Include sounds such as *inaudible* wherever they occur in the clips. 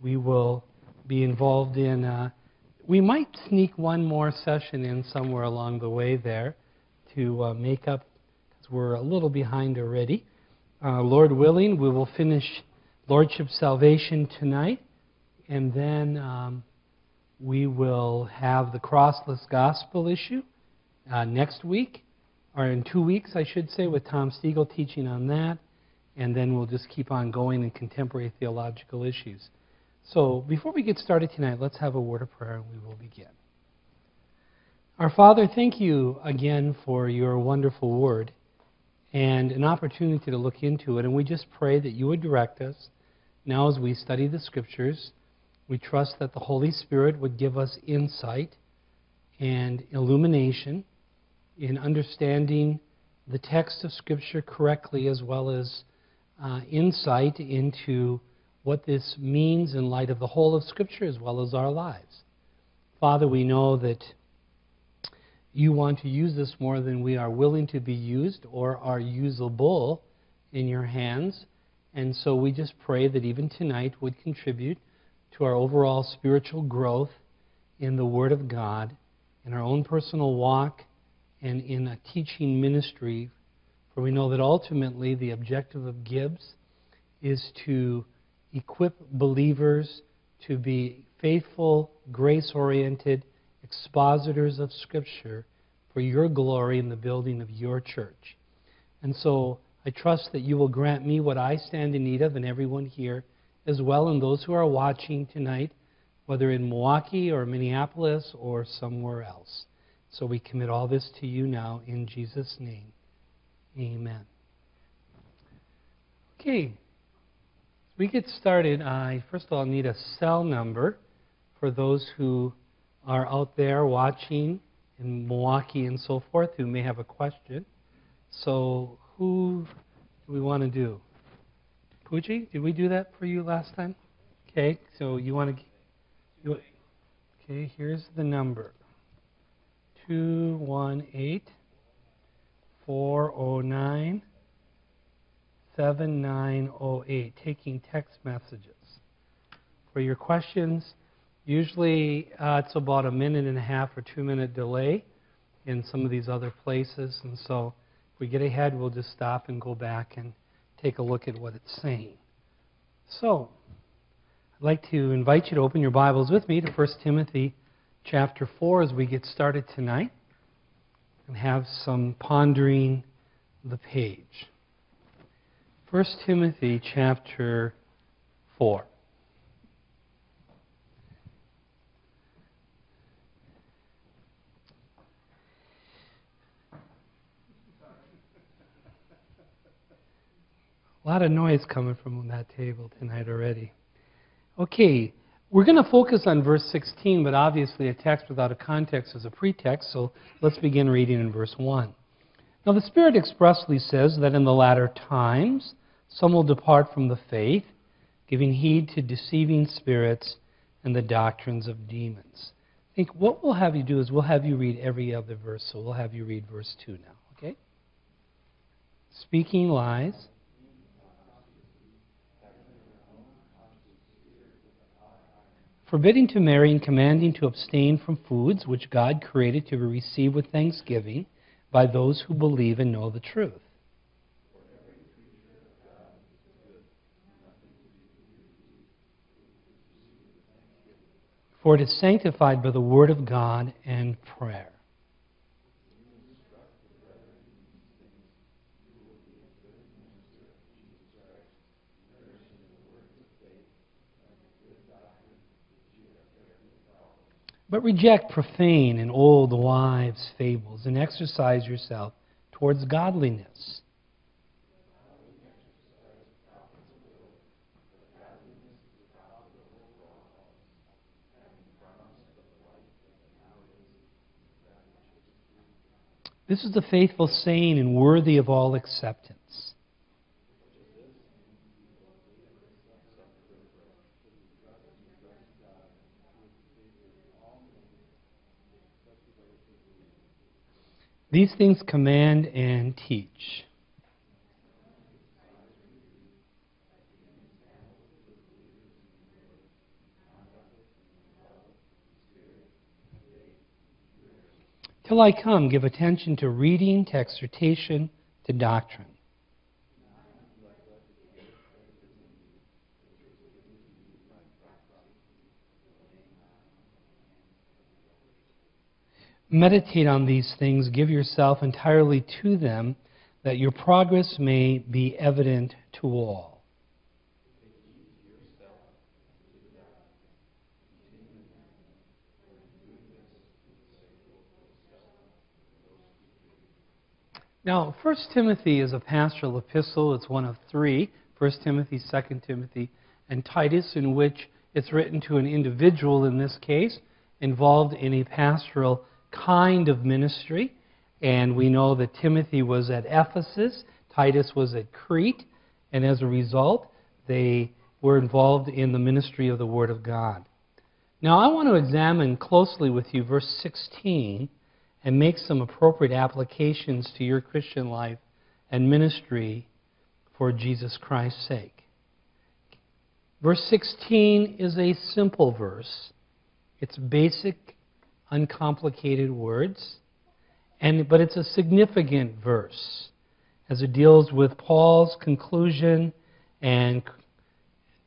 we will be involved in. Uh, we might sneak one more session in somewhere along the way there to uh, make up, because we're a little behind already. Uh, Lord willing, we will finish Lordship Salvation tonight, and then um, we will have the crossless gospel issue uh, next week, or in two weeks, I should say, with Tom Stegall teaching on that, and then we'll just keep on going in contemporary theological issues. So before we get started tonight, let's have a word of prayer and we will begin. Our Father, thank you again for your wonderful word and an opportunity to look into it. And we just pray that you would direct us now as we study the scriptures. We trust that the Holy Spirit would give us insight and illumination in understanding the text of Scripture correctly, as well as uh, insight into what this means in light of the whole of Scripture as well as our lives. Father, we know that you want to use this more than we are willing to be used or are usable in your hands. And so we just pray that even tonight would contribute to our overall spiritual growth in the Word of God, in our own personal walk, and in a teaching ministry. For we know that ultimately the objective of Gibbs is to equip believers to be faithful, grace oriented expositors of Scripture for your glory in the building of your church. And so I trust that you will grant me what I stand in need of and everyone here as well, and those who are watching tonight, whether in Milwaukee or Minneapolis or somewhere else. So we commit all this to you now in Jesus' name. Amen. Okay, we get started, I first of all need a cell number for those who are out there watching in Milwaukee and so forth who may have a question. So, who do we want to do? Pooji, did we do that for you last time? Okay, so you want to. Okay, here's the number 218 409 7908, taking text messages. For your questions, usually uh, it's about a minute and a half or two minute delay in some of these other places, and so if we get ahead, we'll just stop and go back and take a look at what it's saying. So, I'd like to invite you to open your Bibles with me to 1 Timothy chapter 4 as we get started tonight and have some pondering the page. 1 Timothy chapter 4. A lot of noise coming from that table tonight already. Okay, we're going to focus on verse 16, but obviously a text without a context is a pretext, so let's begin reading in verse 1. Now, the Spirit expressly says that in the latter times some will depart from the faith, giving heed to deceiving spirits and the doctrines of demons. I think what we'll have you do is we'll have you read every other verse. So we'll have you read verse 2 now, okay? Speaking lies. Forbidding to marry and commanding to abstain from foods which God created to be received with thanksgiving by those who believe and know the truth. For it is sanctified by the word of God and prayer. But reject profane and old wives' fables and exercise yourself towards godliness. This is the faithful saying and worthy of all acceptance. These things command and teach. Till I come, give attention to reading, to exhortation, to doctrine. Meditate on these things, give yourself entirely to them, that your progress may be evident to all. Now, 1 Timothy is a pastoral epistle. It's one of three 1 Timothy, 2 Timothy, and Titus, in which it's written to an individual in this case involved in a pastoral kind of ministry. And we know that Timothy was at Ephesus, Titus was at Crete, and as a result, they were involved in the ministry of the Word of God. Now, I want to examine closely with you verse 16 and make some appropriate applications to your Christian life and ministry for Jesus Christ's sake. Verse 16 is a simple verse. It's basic uncomplicated words, and, but it's a significant verse as it deals with Paul's conclusion and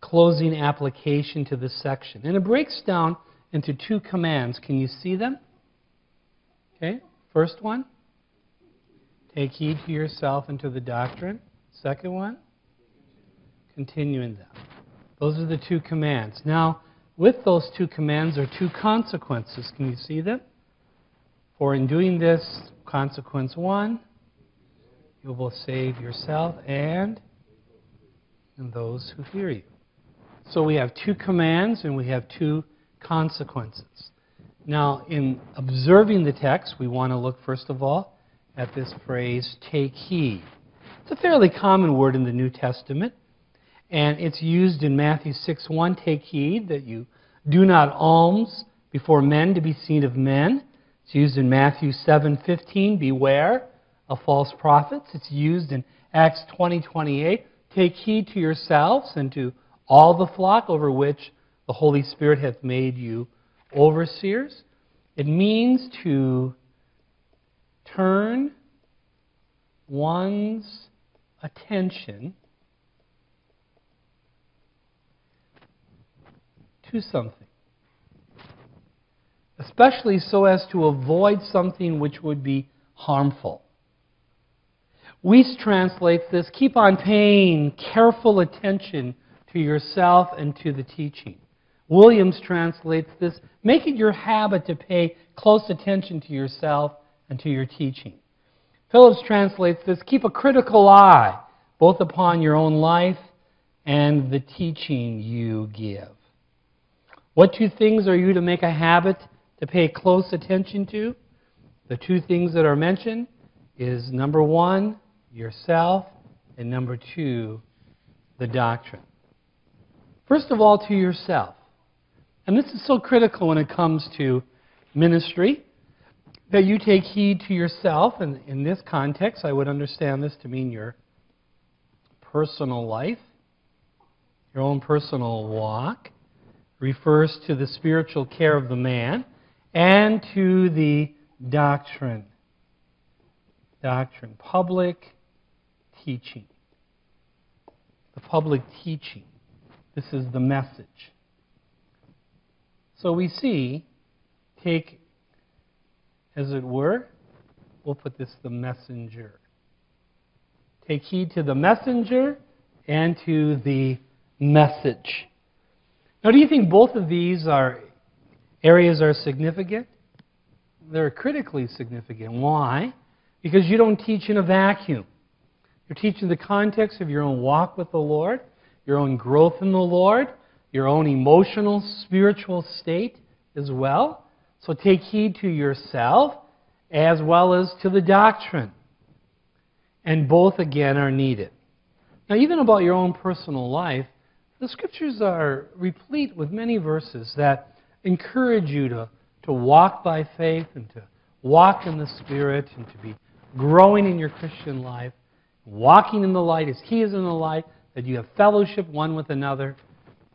closing application to this section. And it breaks down into two commands. Can you see them? Okay, first one take heed to yourself and to the doctrine. Second one, continue in them. Those are the two commands. Now, with those two commands are two consequences. Can you see them? For in doing this, consequence one, you will save yourself and, and those who hear you. So we have two commands and we have two consequences. Now, in observing the text, we want to look first of all at this phrase, take heed. It's a fairly common word in the New Testament. And it's used in Matthew 6 1 Take heed that you do not alms before men to be seen of men. It's used in Matthew 7 15 Beware of false prophets. It's used in Acts 20 28 Take heed to yourselves and to all the flock over which the Holy Spirit hath made you overseers. It means to turn one's attention to something. Especially so as to avoid something which would be harmful. Wuest translates this keep on paying careful attention to yourself and to the teaching. Williams translates this make it your habit to pay close attention to yourself and to your teaching. Phillips translates this keep a critical eye both upon your own life and the teaching you give. What two things are you to make a habit to pay close attention to? The two things that are mentioned is number one, yourself, and number two, the doctrine. First of all, to yourself. And this is so critical when it comes to ministry that you take heed to yourself. And in this context, I would understand this to mean your personal life, your own personal walk refers to the spiritual care of the man and to the doctrine. Doctrine. Public teaching. The public teaching. This is the message. So we see, take, as it were, we'll put this the messenger. Take heed to the messenger and to the message. Now, do you think both of these are areas are significant? They're critically significant. Why? Because you don't teach in a vacuum. You're teaching the context of your own walk with the Lord, your own growth in the Lord, your own emotional, spiritual state as well. So take heed to yourself as well as to the doctrine. And both, again, are needed. Now, even about your own personal life, the scriptures are replete with many verses that encourage you to, to walk by faith and to walk in the Spirit and to be growing in your Christian life, walking in the light as He is in the light, that you have fellowship one with another,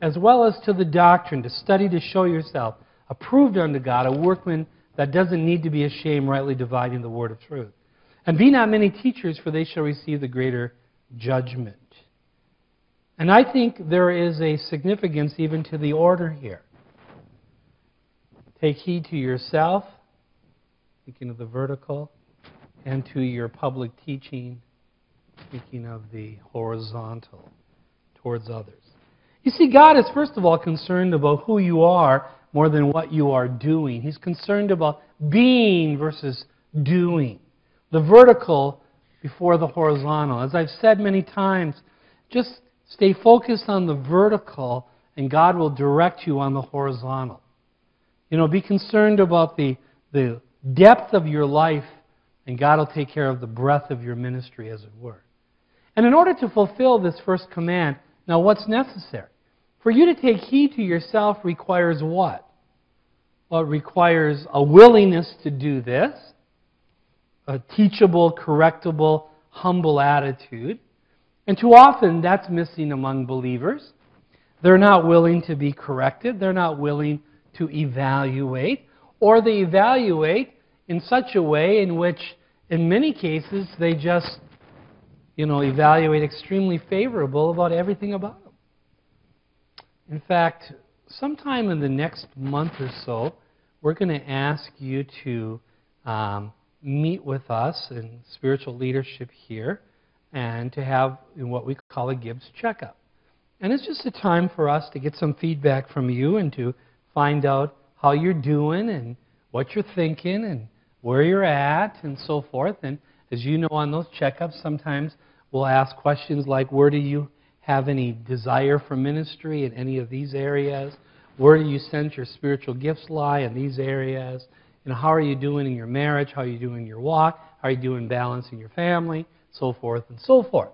as well as to the doctrine, to study to show yourself approved unto God, a workman that doesn't need to be ashamed, rightly dividing the word of truth. And be not many teachers, for they shall receive the greater judgment. And I think there is a significance even to the order here. Take heed to yourself, speaking of the vertical, and to your public teaching, speaking of the horizontal, towards others. You see, God is first of all concerned about who you are more than what you are doing. He's concerned about being versus doing. The vertical before the horizontal. As I've said many times, just stay focused on the vertical and God will direct you on the horizontal. You know, be concerned about the, the depth of your life and God will take care of the breadth of your ministry, as it were. And in order to fulfill this first command, now what's necessary? For you to take heed to yourself requires what? Well, it requires a willingness to do this, a teachable, correctable, humble attitude. And too often that's missing among believers. They're not willing to be corrected, they're not willing to evaluate, or they evaluate in such a way in which, in many cases, they just, you know, evaluate extremely favorable about everything about them. In fact, sometime in the next month or so, we're going to ask you to um, meet with us in spiritual leadership here and to have what we call a GIBS checkup. And it's just a time for us to get some feedback from you and to find out how you're doing and what you're thinking and where you're at and so forth. And as you know, on those checkups, sometimes we'll ask questions like, Where do you have any desire for ministry in any of these areas? Where do you sense your spiritual gifts lie in these areas? Know, how are you doing in your marriage? How are you doing in your walk? How are you doing balancing your family? So forth and so forth.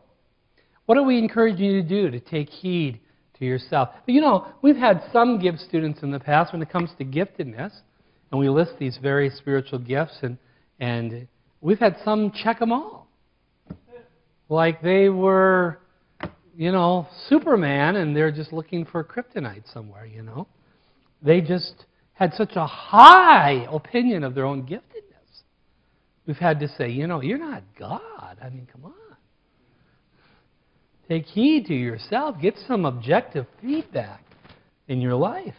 What do we encourage you to do? To take heed to yourself. But you know, we've had some gift students in the past when it comes to giftedness, and we list these various spiritual gifts, and, and we've had some check them all. Like they were, you know, Superman, and they're just looking for kryptonite somewhere, you know. They just had such a high opinion of their own giftedness. We've had to say, you know, you're not God. I mean, come on. Take heed to yourself. Get some objective feedback in your life.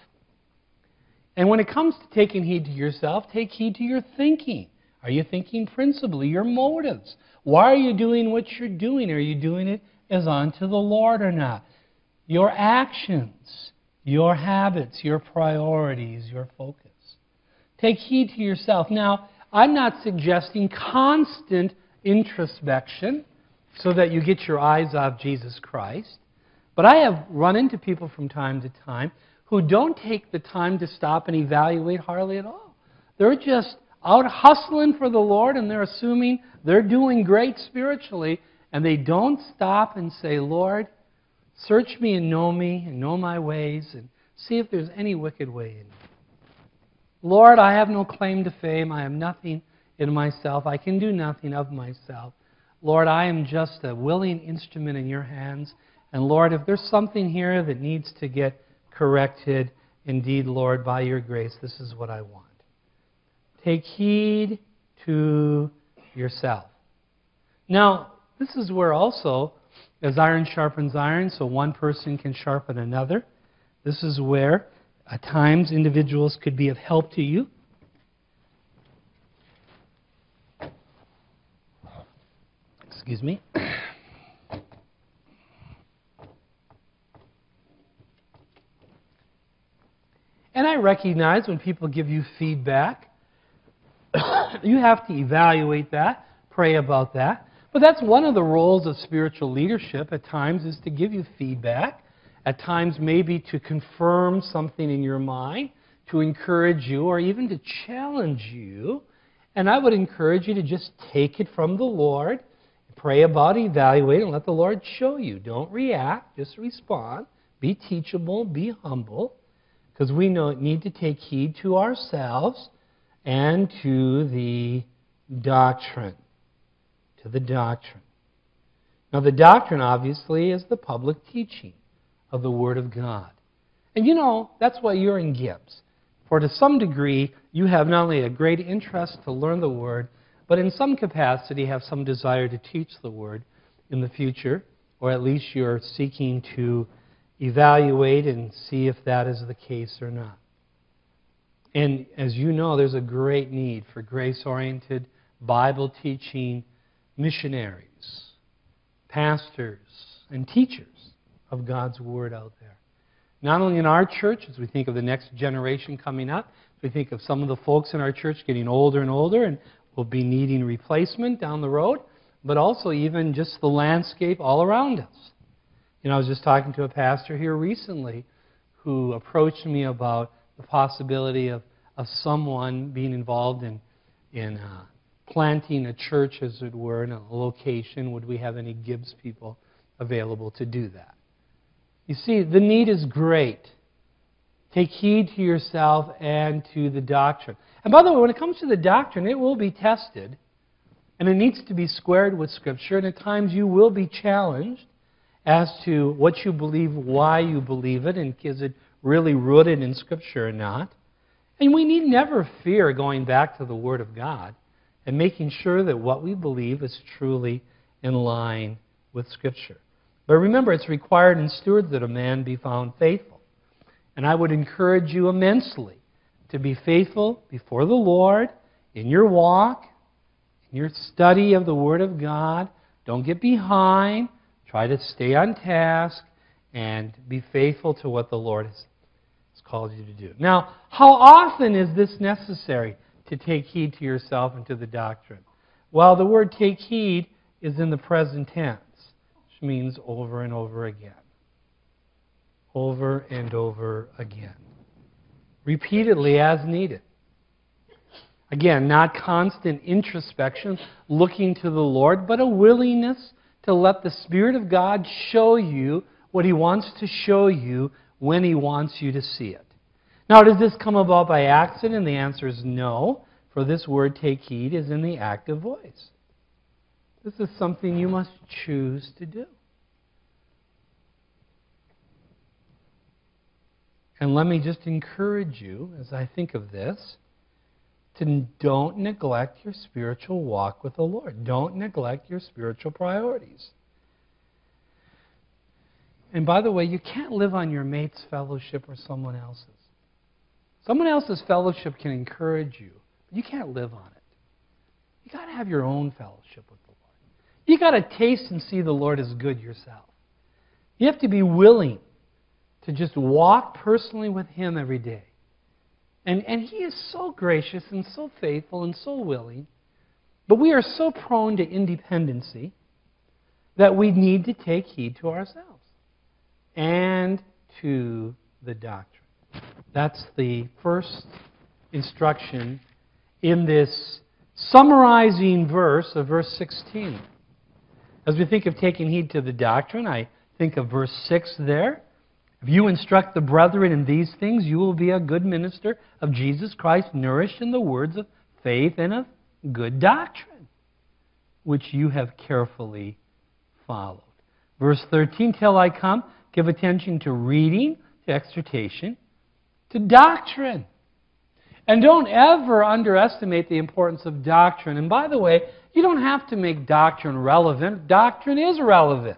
And when it comes to taking heed to yourself, take heed to your thinking. Are you thinking principally? Your motives. Why are you doing what you're doing? Are you doing it as unto the Lord or not? Your actions your habits, your priorities, your focus. Take heed to yourself. Now, I'm not suggesting constant introspection so that you get your eyes off Jesus Christ. But I have run into people from time to time who don't take the time to stop and evaluate hardly at all. They're just out hustling for the Lord and they're assuming they're doing great spiritually and they don't stop and say, Lord, Search me and know me and know my ways and see if there's any wicked way in me. Lord, I have no claim to fame. I am nothing in myself. I can do nothing of myself. Lord, I am just a willing instrument in your hands. And Lord, if there's something here that needs to get corrected, indeed, Lord, by your grace, this is what I want. Take heed to yourself. Now, this is where also as iron sharpens iron, so one person can sharpen another. This is where, at times, individuals could be of help to you. Excuse me. And I recognize when people give you feedback, *coughs* you have to evaluate that, pray about that. But that's one of the roles of spiritual leadership at times is to give you feedback, at times maybe to confirm something in your mind, to encourage you, or even to challenge you. And I would encourage you to just take it from the Lord, pray about it, evaluate and let the Lord show you. Don't react, just respond. Be teachable, be humble, because we know, need to take heed to ourselves and to the doctrine to the doctrine. Now, the doctrine, obviously, is the public teaching of the Word of God. And you know, that's why you're in GIBS. For to some degree, you have not only a great interest to learn the Word, but in some capacity have some desire to teach the Word in the future, or at least you're seeking to evaluate and see if that is the case or not. And as you know, there's a great need for grace oriented, Bible teaching missionaries, pastors, and teachers of God's Word out there. Not only in our church, as we think of the next generation coming up, we think of some of the folks in our church getting older and older and will be needing replacement down the road, but also even just the landscape all around us. You know, I was just talking to a pastor here recently who approached me about the possibility of, of someone being involved in, in uh, planting a church, as it were, in a location. Would we have any GIBS people available to do that? You see, the need is great. Take heed to yourself and to the doctrine. And by the way, when it comes to the doctrine, it will be tested. And it needs to be squared with Scripture. And at times you will be challenged as to what you believe, why you believe it, and is it really rooted in Scripture or not. And we need never fear going back to the Word of God and making sure that what we believe is truly in line with Scripture. But remember, it's required in stewards that a man be found faithful. And I would encourage you immensely to be faithful before the Lord in your walk, in your study of the Word of God. Don't get behind. Try to stay on task and be faithful to what the Lord has called you to do. Now, how often is this necessary to take heed to yourself and to the doctrine? Well, the word take heed is in the present tense which means over and over again. Over and over again. Repeatedly as needed. Again, not constant introspection, looking to the Lord, but a willingness to let the Spirit of God show you what He wants to show you when He wants you to see it. Now, does this come about by accident? The answer is no, for this word, take heed, is in the active voice. This is something you must choose to do. And let me just encourage you as I think of this to don't neglect your spiritual walk with the Lord. Don't neglect your spiritual priorities. And by the way, you can't live on your mate's fellowship or someone else's. Someone else's fellowship can encourage you, but you can't live on it. You got to have your own fellowship with the Lord. You got to taste and see the Lord as good yourself. You have to be willing to just walk personally with Him every day. And, and He is so gracious and so faithful and so willing. But we are so prone to independency that we need to take heed to ourselves and to the doctrine. That's the first instruction in this summarizing verse of verse 16. As we think of taking heed to the doctrine, I think of verse 6 there. If you instruct the brethren in these things, you will be a good minister of Jesus Christ, nourished in the words of faith and of good doctrine, which you have carefully followed. Verse 13, till I come, give attention to reading, to exhortation, to doctrine. And don't ever underestimate the importance of doctrine. And by the way, you don't have to make doctrine relevant. Doctrine is relevant.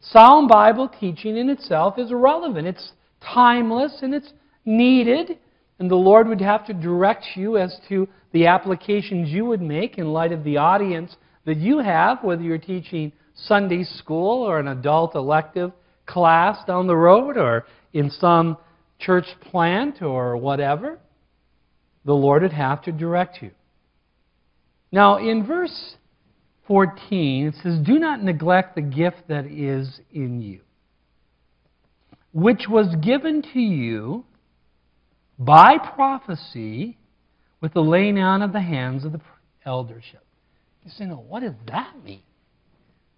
Sound Bible teaching in itself is relevant. It's timeless and it's needed. And the Lord would have to direct you as to the applications you would make in light of the audience that you have, whether you're teaching Sunday school or an adult elective class down the road or in some church plant or whatever. The Lord would have to direct you. Now, in verse 14, it says, Do not neglect the gift that is in you, which was given to you by prophecy with the laying on of the hands of the eldership. You say, no, what does that mean?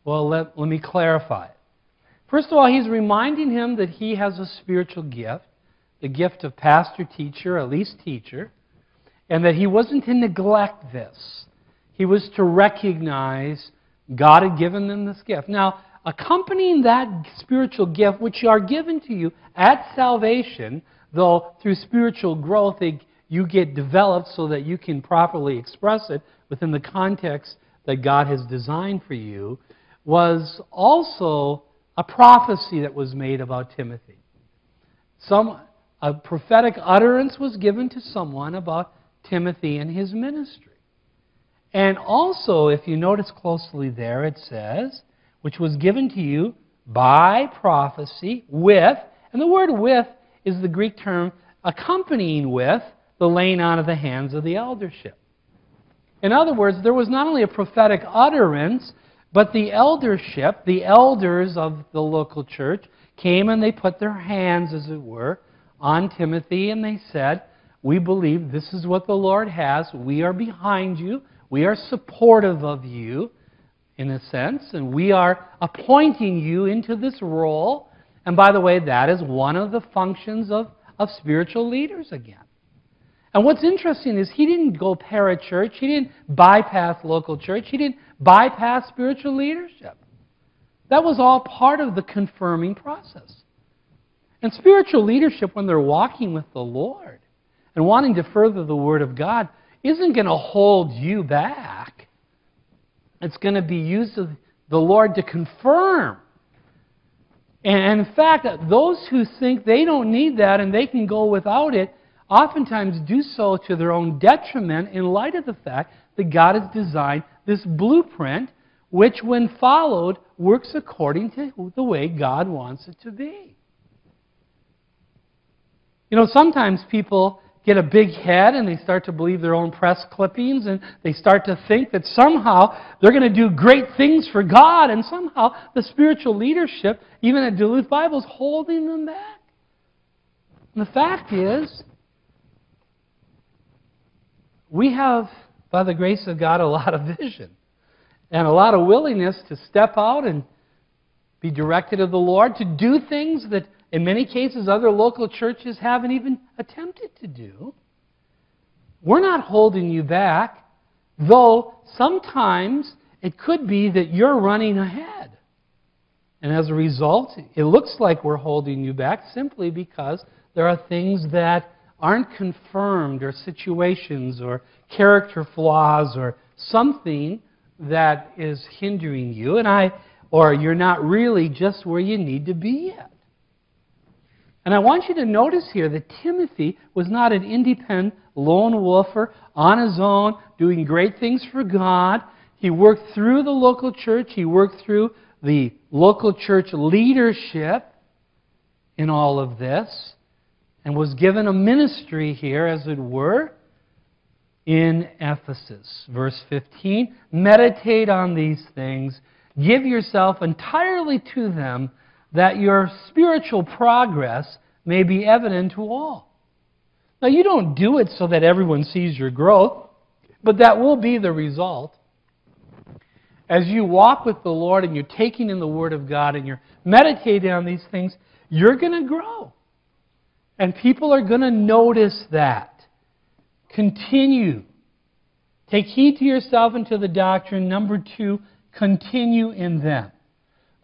Well, let, let me clarify it. First of all, he's reminding him that he has a spiritual gift, the gift of pastor, teacher, at least teacher, and that he wasn't to neglect this. He was to recognize God had given them this gift. Now, accompanying that spiritual gift, which are given to you at salvation though through spiritual growth they, you get developed so that you can properly express it within the context that God has designed for you, was also a prophecy that was made about Timothy. Some, a prophetic utterance was given to someone about Timothy and his ministry. And also, if you notice closely there, it says, which was given to you by prophecy with, and the word with is the Greek term accompanying with the laying on of the hands of the eldership. In other words, there was not only a prophetic utterance, but the eldership, the elders of the local church, came and they put their hands, as it were, on Timothy and they said, We believe this is what the Lord has. We are behind you. We are supportive of you, in a sense, and we are appointing you into this role. And by the way, that is one of the functions of, of spiritual leaders again. And what's interesting is he didn't go parachurch, he didn't bypass local church, he didn't bypass spiritual leadership. That was all part of the confirming process. And spiritual leadership, when they're walking with the Lord and wanting to further the Word of God, isn't going to hold you back. It's going to be used of the Lord to confirm. And in fact, those who think they don't need that and they can go without it, oftentimes do so to their own detriment in light of the fact that God has designed this blueprint, which, when followed, works according to the way God wants it to be. You know, sometimes people get a big head and they start to believe their own press clippings and they start to think that somehow they're going to do great things for God and somehow the spiritual leadership, even at Duluth Bible, is holding them back. And the fact is, we have, by the grace of God, a lot of vision and a lot of willingness to step out and be directed of the Lord, to do things that in many cases other local churches haven't even attempted to do. We're not holding you back, though sometimes it could be that you're running ahead. And as a result, it looks like we're holding you back simply because there are things that aren't confirmed, or situations, or character flaws, or something that is hindering you, and I, or you're not really just where you need to be yet. And I want you to notice here that Timothy was not an independent lone wolfer on his own, doing great things for God. He worked through the local church, he worked through the local church leadership in all of this and was given a ministry here, as it were, in Ephesus. Verse 15 Meditate on these things, give yourself entirely to them, that your spiritual progress may be evident to all. Now, you don't do it so that everyone sees your growth, but that will be the result. As you walk with the Lord and you're taking in the Word of God and you're meditating on these things, you're going to grow. And people are going to notice that. Continue. Take heed to yourself and to the doctrine. Number two, continue in them.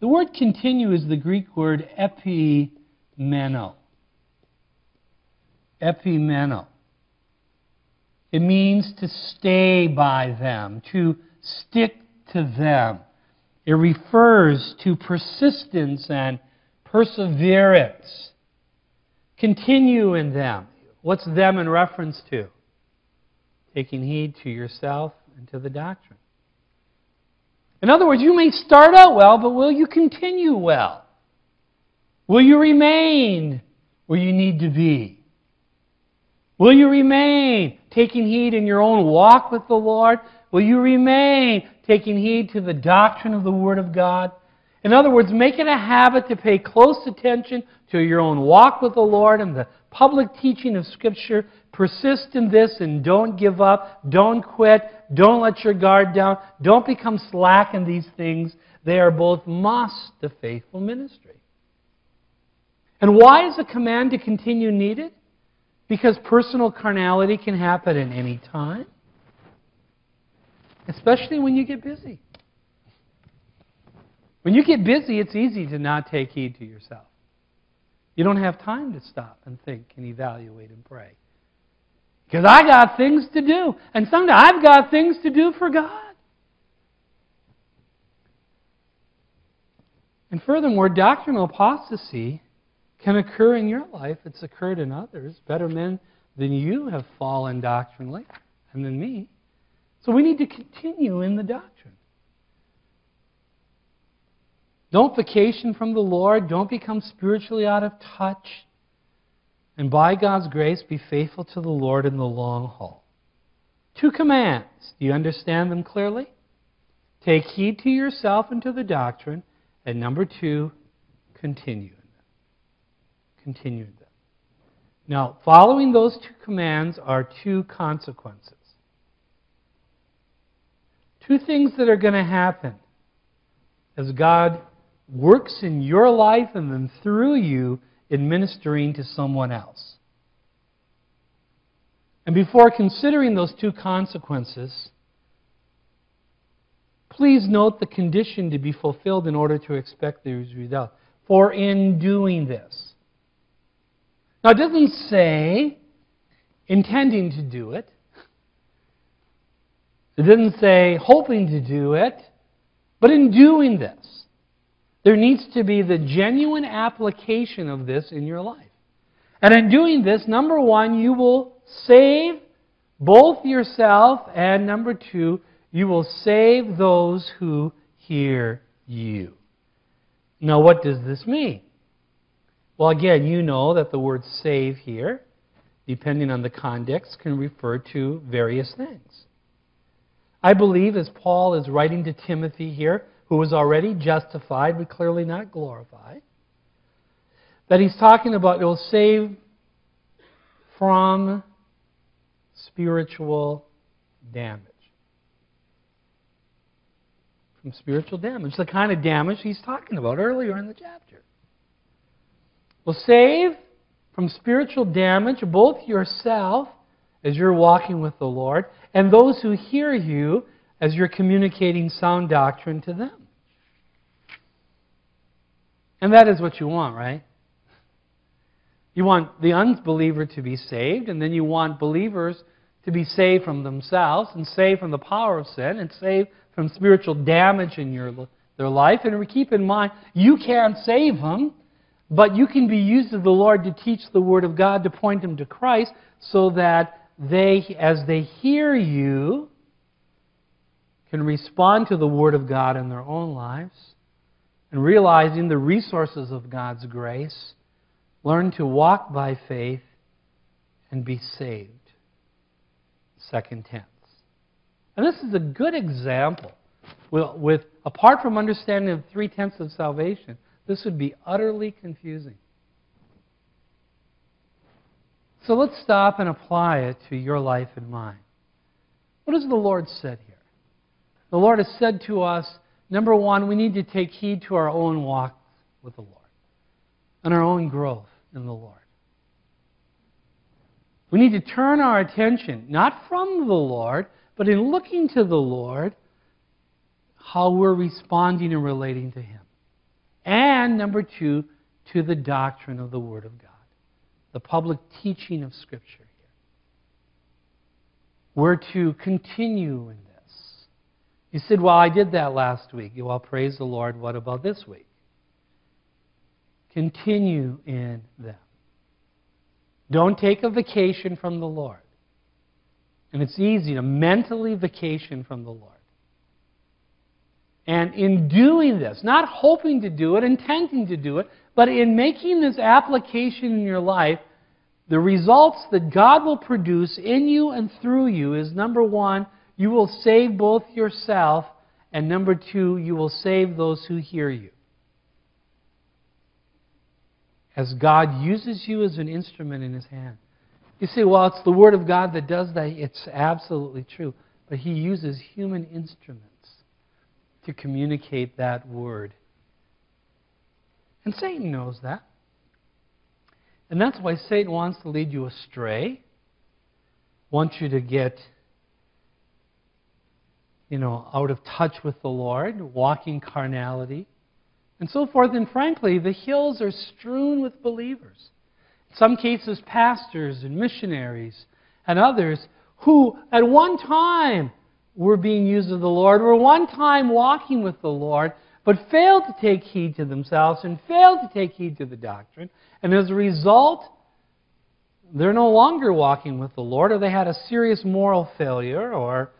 The word continue is the Greek word epimeno. Epimeno. It means to stay by them, to stick to them. It refers to persistence and perseverance. Continue in them. What's them in reference to? Taking heed to yourself and to the doctrine. In other words, you may start out well, but will you continue well? Will you remain where you need to be? Will you remain taking heed in your own walk with the Lord? Will you remain taking heed to the doctrine of the Word of God? In other words, make it a habit to pay close attention to your own walk with the Lord and the public teaching of Scripture. Persist in this and don't give up. Don't quit. Don't let your guard down. Don't become slack in these things. They are both must to faithful ministry. And why is a command to continue needed? Because personal carnality can happen at any time, especially when you get busy. When you get busy, it's easy to not take heed to yourself. You don't have time to stop and think and evaluate and pray. Because I got things to do. And someday I've got things to do for God. And furthermore, doctrinal apostasy can occur in your life. It's occurred in others. Better men than you have fallen doctrinally and than me. So we need to continue in the doctrine. Don't vacation from the Lord. Don't become spiritually out of touch. And by God's grace, be faithful to the Lord in the long haul. Two commands. Do you understand them clearly? Take heed to yourself and to the doctrine. And number two, continue in them. Continue in them. Now, following those two commands are two consequences. Two things that are going to happen as God works in your life and then through you in ministering to someone else. And before considering those two consequences, please note the condition to be fulfilled in order to expect these results. For in doing this. Now, it doesn't say intending to do it. It doesn't say hoping to do it. But in doing this. There needs to be the genuine application of this in your life. And in doing this, number one, you will save both yourself, and number two, you will save those who hear you. Now, what does this mean? Well, again, you know that the word save here, depending on the context, can refer to various things. I believe, as Paul is writing to Timothy here, who was already justified but clearly not glorified. That he's talking about it will save from spiritual damage. From spiritual damage. The kind of damage he's talking about earlier in the chapter. Will save from spiritual damage both yourself as you're walking with the Lord and those who hear you as you're communicating sound doctrine to them. And that is what you want, right? You want the unbeliever to be saved, and then you want believers to be saved from themselves and saved from the power of sin and saved from spiritual damage in your, their life. And we keep in mind, you can't save them, but you can be used of the Lord to teach the Word of God, to point them to Christ, so that they, as they hear you, can respond to the Word of God in their own lives and realizing the resources of God's grace, learn to walk by faith and be saved. Second tense. And this is a good example. With, with apart from understanding of three tenses of salvation, this would be utterly confusing. So let's stop and apply it to your life and mine. What has the Lord said here? The Lord has said to us, Number one, we need to take heed to our own walk with the Lord and our own growth in the Lord. We need to turn our attention, not from the Lord, but in looking to the Lord, how we're responding and relating to Him. And number two, to the doctrine of the Word of God, the public teaching of Scripture here. We're to continue in you said, Well, I did that last week. Well, praise the Lord. What about this week? Continue in them. Don't take a vacation from the Lord. And it's easy to mentally vacation from the Lord. And in doing this, not hoping to do it, intending to do it, but in making this application in your life, the results that God will produce in you and through you is number one, you will save both yourself, and number two, you will save those who hear you. As God uses you as an instrument in His hand. You say, well, it's the Word of God that does that. It's absolutely true. But He uses human instruments to communicate that Word. And Satan knows that. And that's why Satan wants to lead you astray, wants you to get you know, out of touch with the Lord, walking carnality. and so forth. And frankly, the hills are strewn with believers. In some cases, pastors and missionaries and others who at one time were being used of the Lord, were one time walking with the Lord, but failed to take heed to themselves and failed to take heed to the doctrine. And as a result, they're no longer walking with the Lord, or they had a serious moral failure, or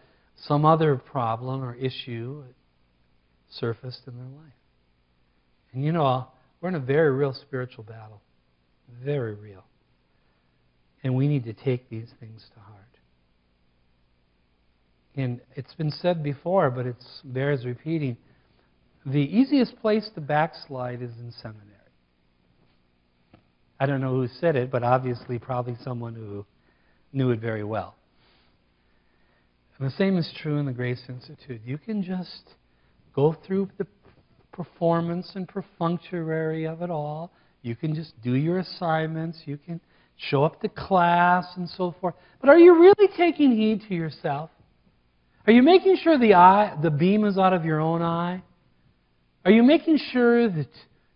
some other problem or issue surfaced in their life. And you know, we're in a very real spiritual battle. Very real. And we need to take these things to heart. And it's been said before, but it bears repeating. The easiest place to backslide is in seminary. I don't know who said it, but obviously, probably someone who knew it very well. And the same is true in the Grace Institute. You can just go through the performance and perfunctory of it all. You can just do your assignments. You can show up to class and so forth. But are you really taking heed to yourself? Are you making sure the eye, the beam is out of your own eye? Are you making sure that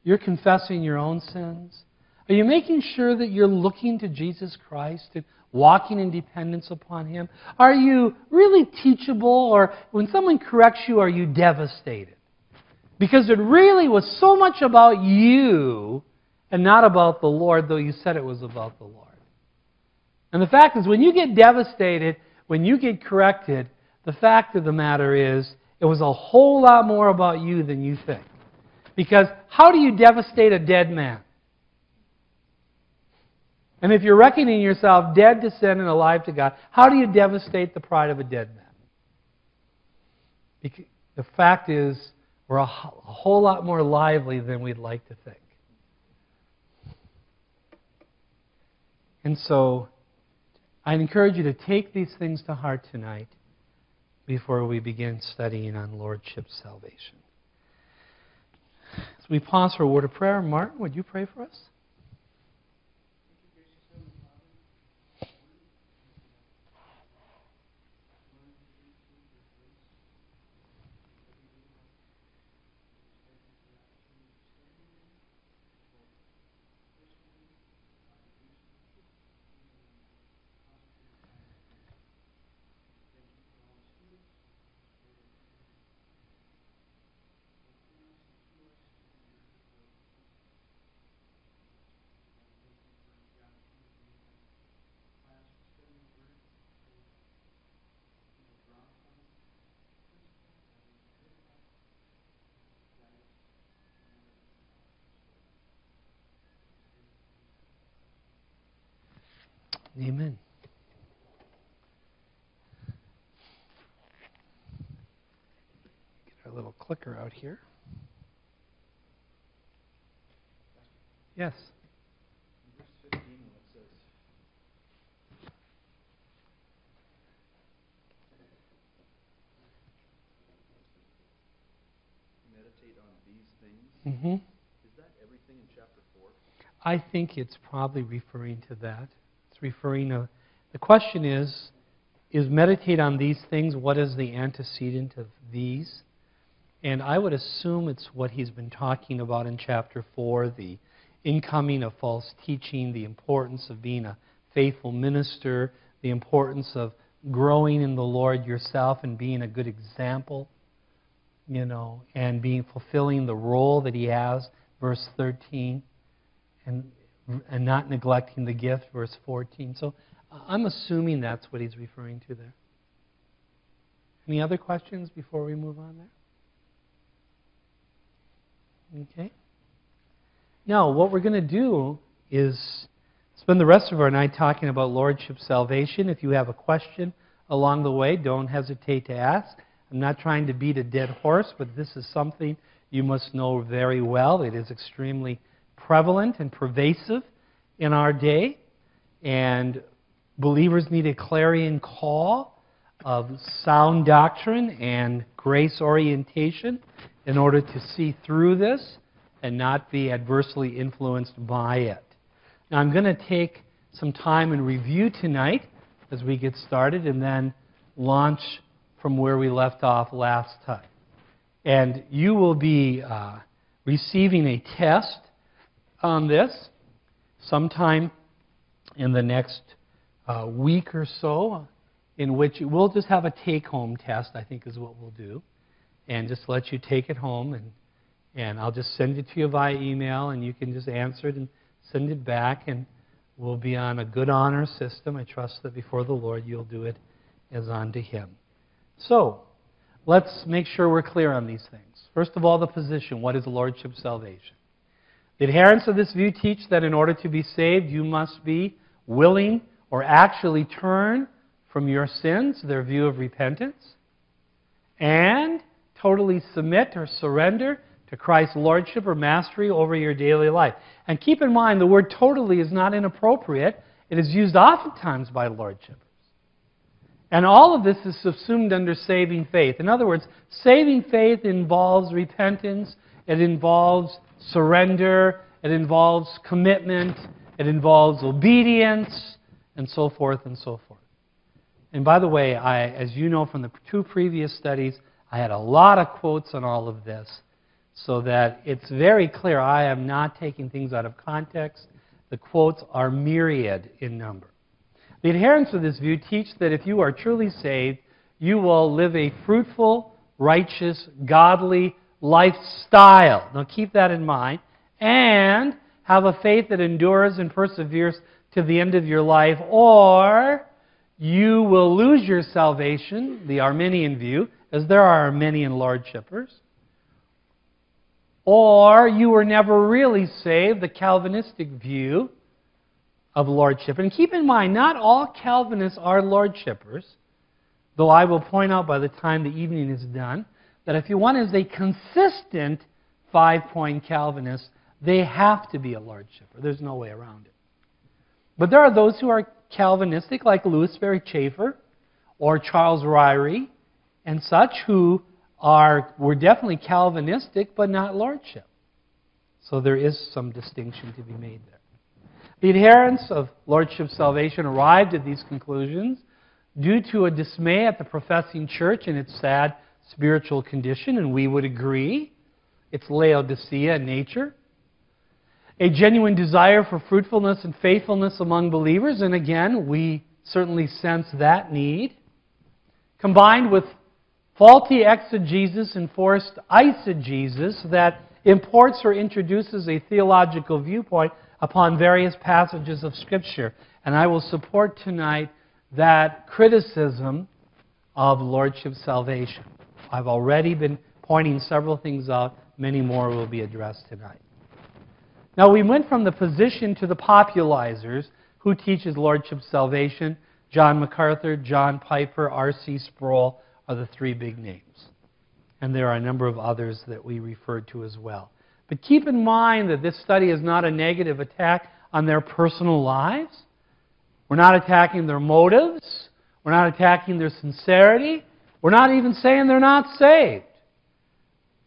you're confessing your own sins? Are you making sure that you're looking to Jesus Christ and walking in dependence upon Him? Are you really teachable, or when someone corrects you, are you devastated? Because it really was so much about you and not about the Lord, though you said it was about the Lord. And the fact is, when you get devastated, when you get corrected, the fact of the matter is, it was a whole lot more about you than you think. Because how do you devastate a dead man? And if you're reckoning yourself dead to sin and alive to God, how do you devastate the pride of a dead man? The fact is, we're a whole lot more lively than we'd like to think. And so, I'd encourage you to take these things to heart tonight before we begin studying on Lordship salvation. As we pause for a word of prayer, Martin, would you pray for us? These things, hmm is that everything in chapter 4? I think it's probably referring to that. It's referring to the question is is meditate on these things what is the antecedent of these? And I would assume it's what he's been talking about in chapter 4, the incoming of false teaching, the importance of being a faithful minister, the importance of growing in the Lord yourself and being a good example, you know, and being fulfilling the role that he has, verse 13. And and not neglecting the gift, verse 14. So I'm assuming that's what he's referring to there. Any other questions before we move on there? Okay. Now, what we're going to do is spend the rest of our night talking about Lordship salvation. If you have a question along the way, don't hesitate to ask. I'm not trying to beat a dead horse, but this is something you must know very well. It is extremely prevalent and pervasive in our day, and believers need a clarion call of sound doctrine and grace orientation in order to see through this and not be adversely influenced by it. Now, I'm going to take some time and review tonight as we get started and then launch from where we left off last time. And you will be uh, receiving a test on this sometime in the next uh, week or so, in which we'll just have a take home test, I think is what we'll do, and just let you take it home. And, and I'll just send it to you via email, and you can just answer it and send it back. And we'll be on a good honor system. I trust that before the Lord you'll do it as unto Him. So, let's make sure we're clear on these things. First of all, the position. What is Lordship salvation? The adherents of this view teach that in order to be saved, you must be willing or actually turn from your sins, their view of repentance, and totally submit or surrender to Christ's lordship or mastery over your daily life. And keep in mind, the word totally is not inappropriate. It is used oftentimes by lordshippers. And all of this is subsumed under saving faith. In other words, saving faith involves repentance, it involves surrender, it involves commitment, it involves obedience, and so forth and so forth. And by the way, I, as you know from the two previous studies, I had a lot of quotes on all of this so that it's very clear I am not taking things out of context. The quotes are myriad in number. The adherents of this view teach that if you are truly saved, you will live a fruitful, righteous, godly lifestyle. Now keep that in mind. And have a faith that endures and perseveres to the end of your life, or you will lose your salvation, the Arminian view, as there are Arminian lordshippers, or you were never really saved, the Calvinistic view of lordship. And keep in mind, not all Calvinists are lordshippers, though I will point out by the time the evening is done that if you want as a consistent five point Calvinist, they have to be a lordshipper. There's no way around it. But there are those who are Calvinistic, like Louis Sperry Chafer or Charles Ryrie and such, who are were definitely Calvinistic, but not lordship. So there is some distinction to be made there. The adherents of lordship salvation arrived at these conclusions due to a dismay at the professing church and its sad spiritual condition, and we would agree. It's Laodicea in nature a genuine desire for fruitfulness and faithfulness among believers, and again, we certainly sense that need, combined with faulty exegesis and forced eisegesis that imports or introduces a theological viewpoint upon various passages of Scripture. And I will support tonight that criticism of Lordship salvation. I've already been pointing several things out, many more will be addressed tonight. Now, we went from the position to the popularizers who teaches Lordship salvation. John MacArthur, John Piper, R.C. Sproul are the three big names. And there are a number of others that we referred to as well. But keep in mind that this study is not a negative attack on their personal lives. We're not attacking their motives. We're not attacking their sincerity. We're not even saying they're not saved.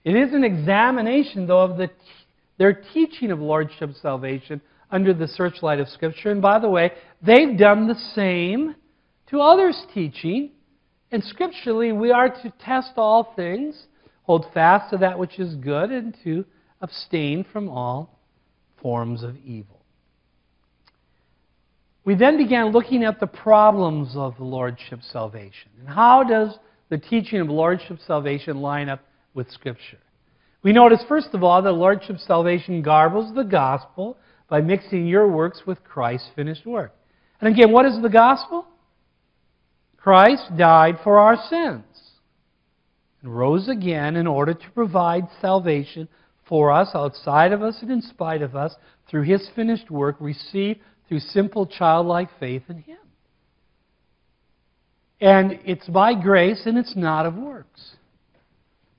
It is an examination, though, of the their teaching of Lordship salvation under the searchlight of Scripture. And by the way, they've done the same to others' teaching. And scripturally, we are to test all things, hold fast to that which is good, and to abstain from all forms of evil. We then began looking at the problems of the Lordship salvation. And how does the teaching of Lordship salvation line up with Scripture? We notice, first of all, that Lordship salvation garbles the gospel by mixing your works with Christ's finished work. And again, what is the gospel? Christ died for our sins and rose again in order to provide salvation for us, outside of us and in spite of us, through his finished work received through simple childlike faith in him. And it's by grace and it's not of works.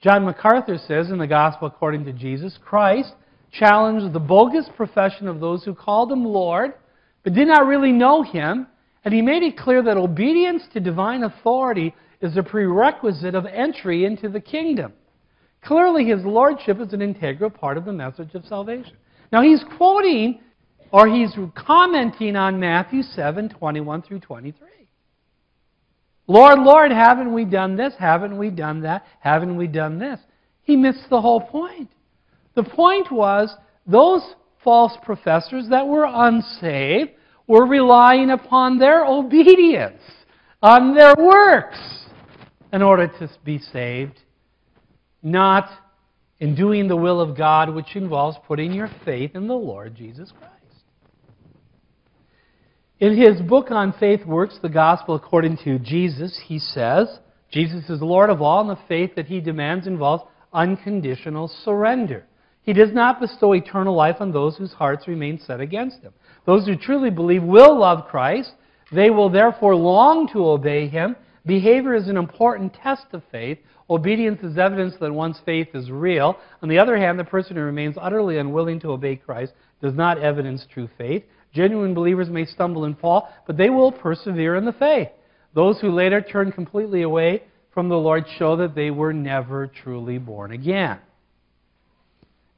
John MacArthur says in the Gospel according to Jesus, Christ challenged the bogus profession of those who called him Lord, but did not really know him, and he made it clear that obedience to divine authority is a prerequisite of entry into the kingdom. Clearly, his lordship is an integral part of the message of salvation. Now, he's quoting or he's commenting on Matthew 7 21 through 23. Lord, Lord, haven't we done this? Haven't we done that? Haven't we done this? He missed the whole point. The point was those false professors that were unsaved were relying upon their obedience, on their works, in order to be saved, not in doing the will of God, which involves putting your faith in the Lord Jesus Christ. In his book on faith works, The Gospel According to Jesus, he says, Jesus is Lord of all, and the faith that he demands involves unconditional surrender. He does not bestow eternal life on those whose hearts remain set against him. Those who truly believe will love Christ. They will therefore long to obey him. Behavior is an important test of faith. Obedience is evidence that one's faith is real. On the other hand, the person who remains utterly unwilling to obey Christ does not evidence true faith. Genuine believers may stumble and fall, but they will persevere in the faith. Those who later turn completely away from the Lord show that they were never truly born again.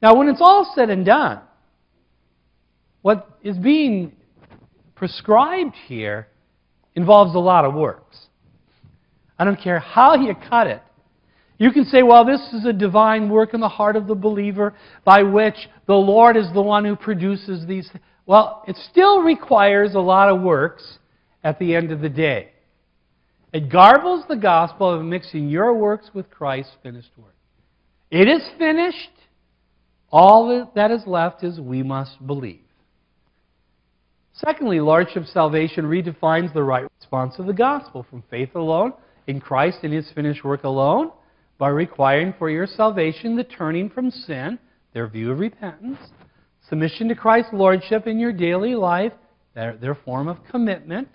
Now, when it's all said and done, what is being prescribed here involves a lot of works. I don't care how you cut it. You can say, well, this is a divine work in the heart of the believer by which the Lord is the one who produces these. Well, it still requires a lot of works at the end of the day. It garbles the gospel of mixing your works with Christ's finished work. It is finished. All that is left is we must believe. Secondly, Lordship salvation redefines the right response of the gospel from faith alone in Christ and his finished work alone by requiring for your salvation the turning from sin, their view of repentance, submission to Christ's lordship in your daily life, their, their form of commitment,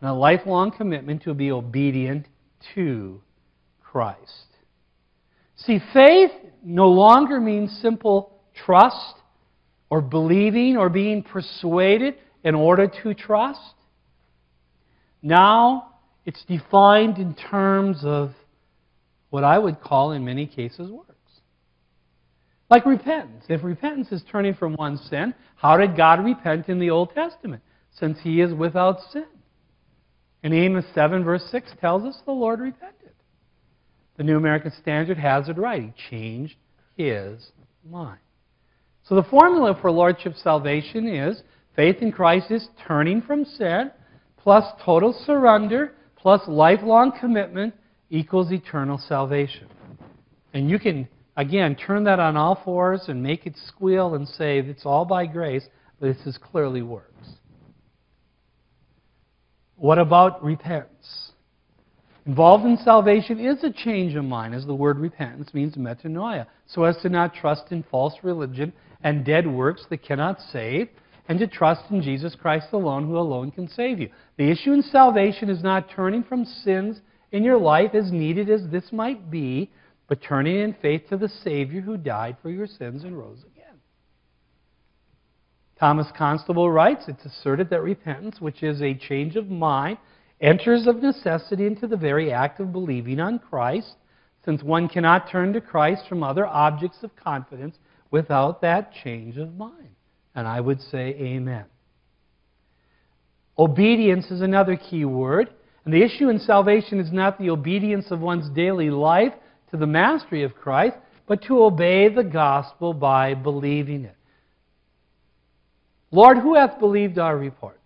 and a lifelong commitment to be obedient to Christ. See, faith no longer means simple trust or believing or being persuaded in order to trust. Now it's defined in terms of what I would call, in many cases, works. Like repentance. If repentance is turning from one sin, how did God repent in the Old Testament? Since he is without sin. And Amos 7, verse 6 tells us the Lord repented. The New American Standard has it right. He changed his mind. So the formula for Lordship salvation is faith in Christ is turning from sin, plus total surrender, plus lifelong commitment equals eternal salvation. And you can, again, turn that on all fours and make it squeal and say it's all by grace, but this is clearly works. What about repentance? Involved in salvation is a change of mind, as the word repentance means metanoia, so as to not trust in false religion and dead works that cannot save, and to trust in Jesus Christ alone, who alone can save you. The issue in salvation is not turning from sins in your life, as needed as this might be, but turning in faith to the Savior who died for your sins and rose again. Thomas Constable writes it's asserted that repentance, which is a change of mind, enters of necessity into the very act of believing on Christ, since one cannot turn to Christ from other objects of confidence without that change of mind. And I would say, Amen. Obedience is another key word. And the issue in salvation is not the obedience of one's daily life to the mastery of Christ, but to obey the gospel by believing it. Lord, who hath believed our report?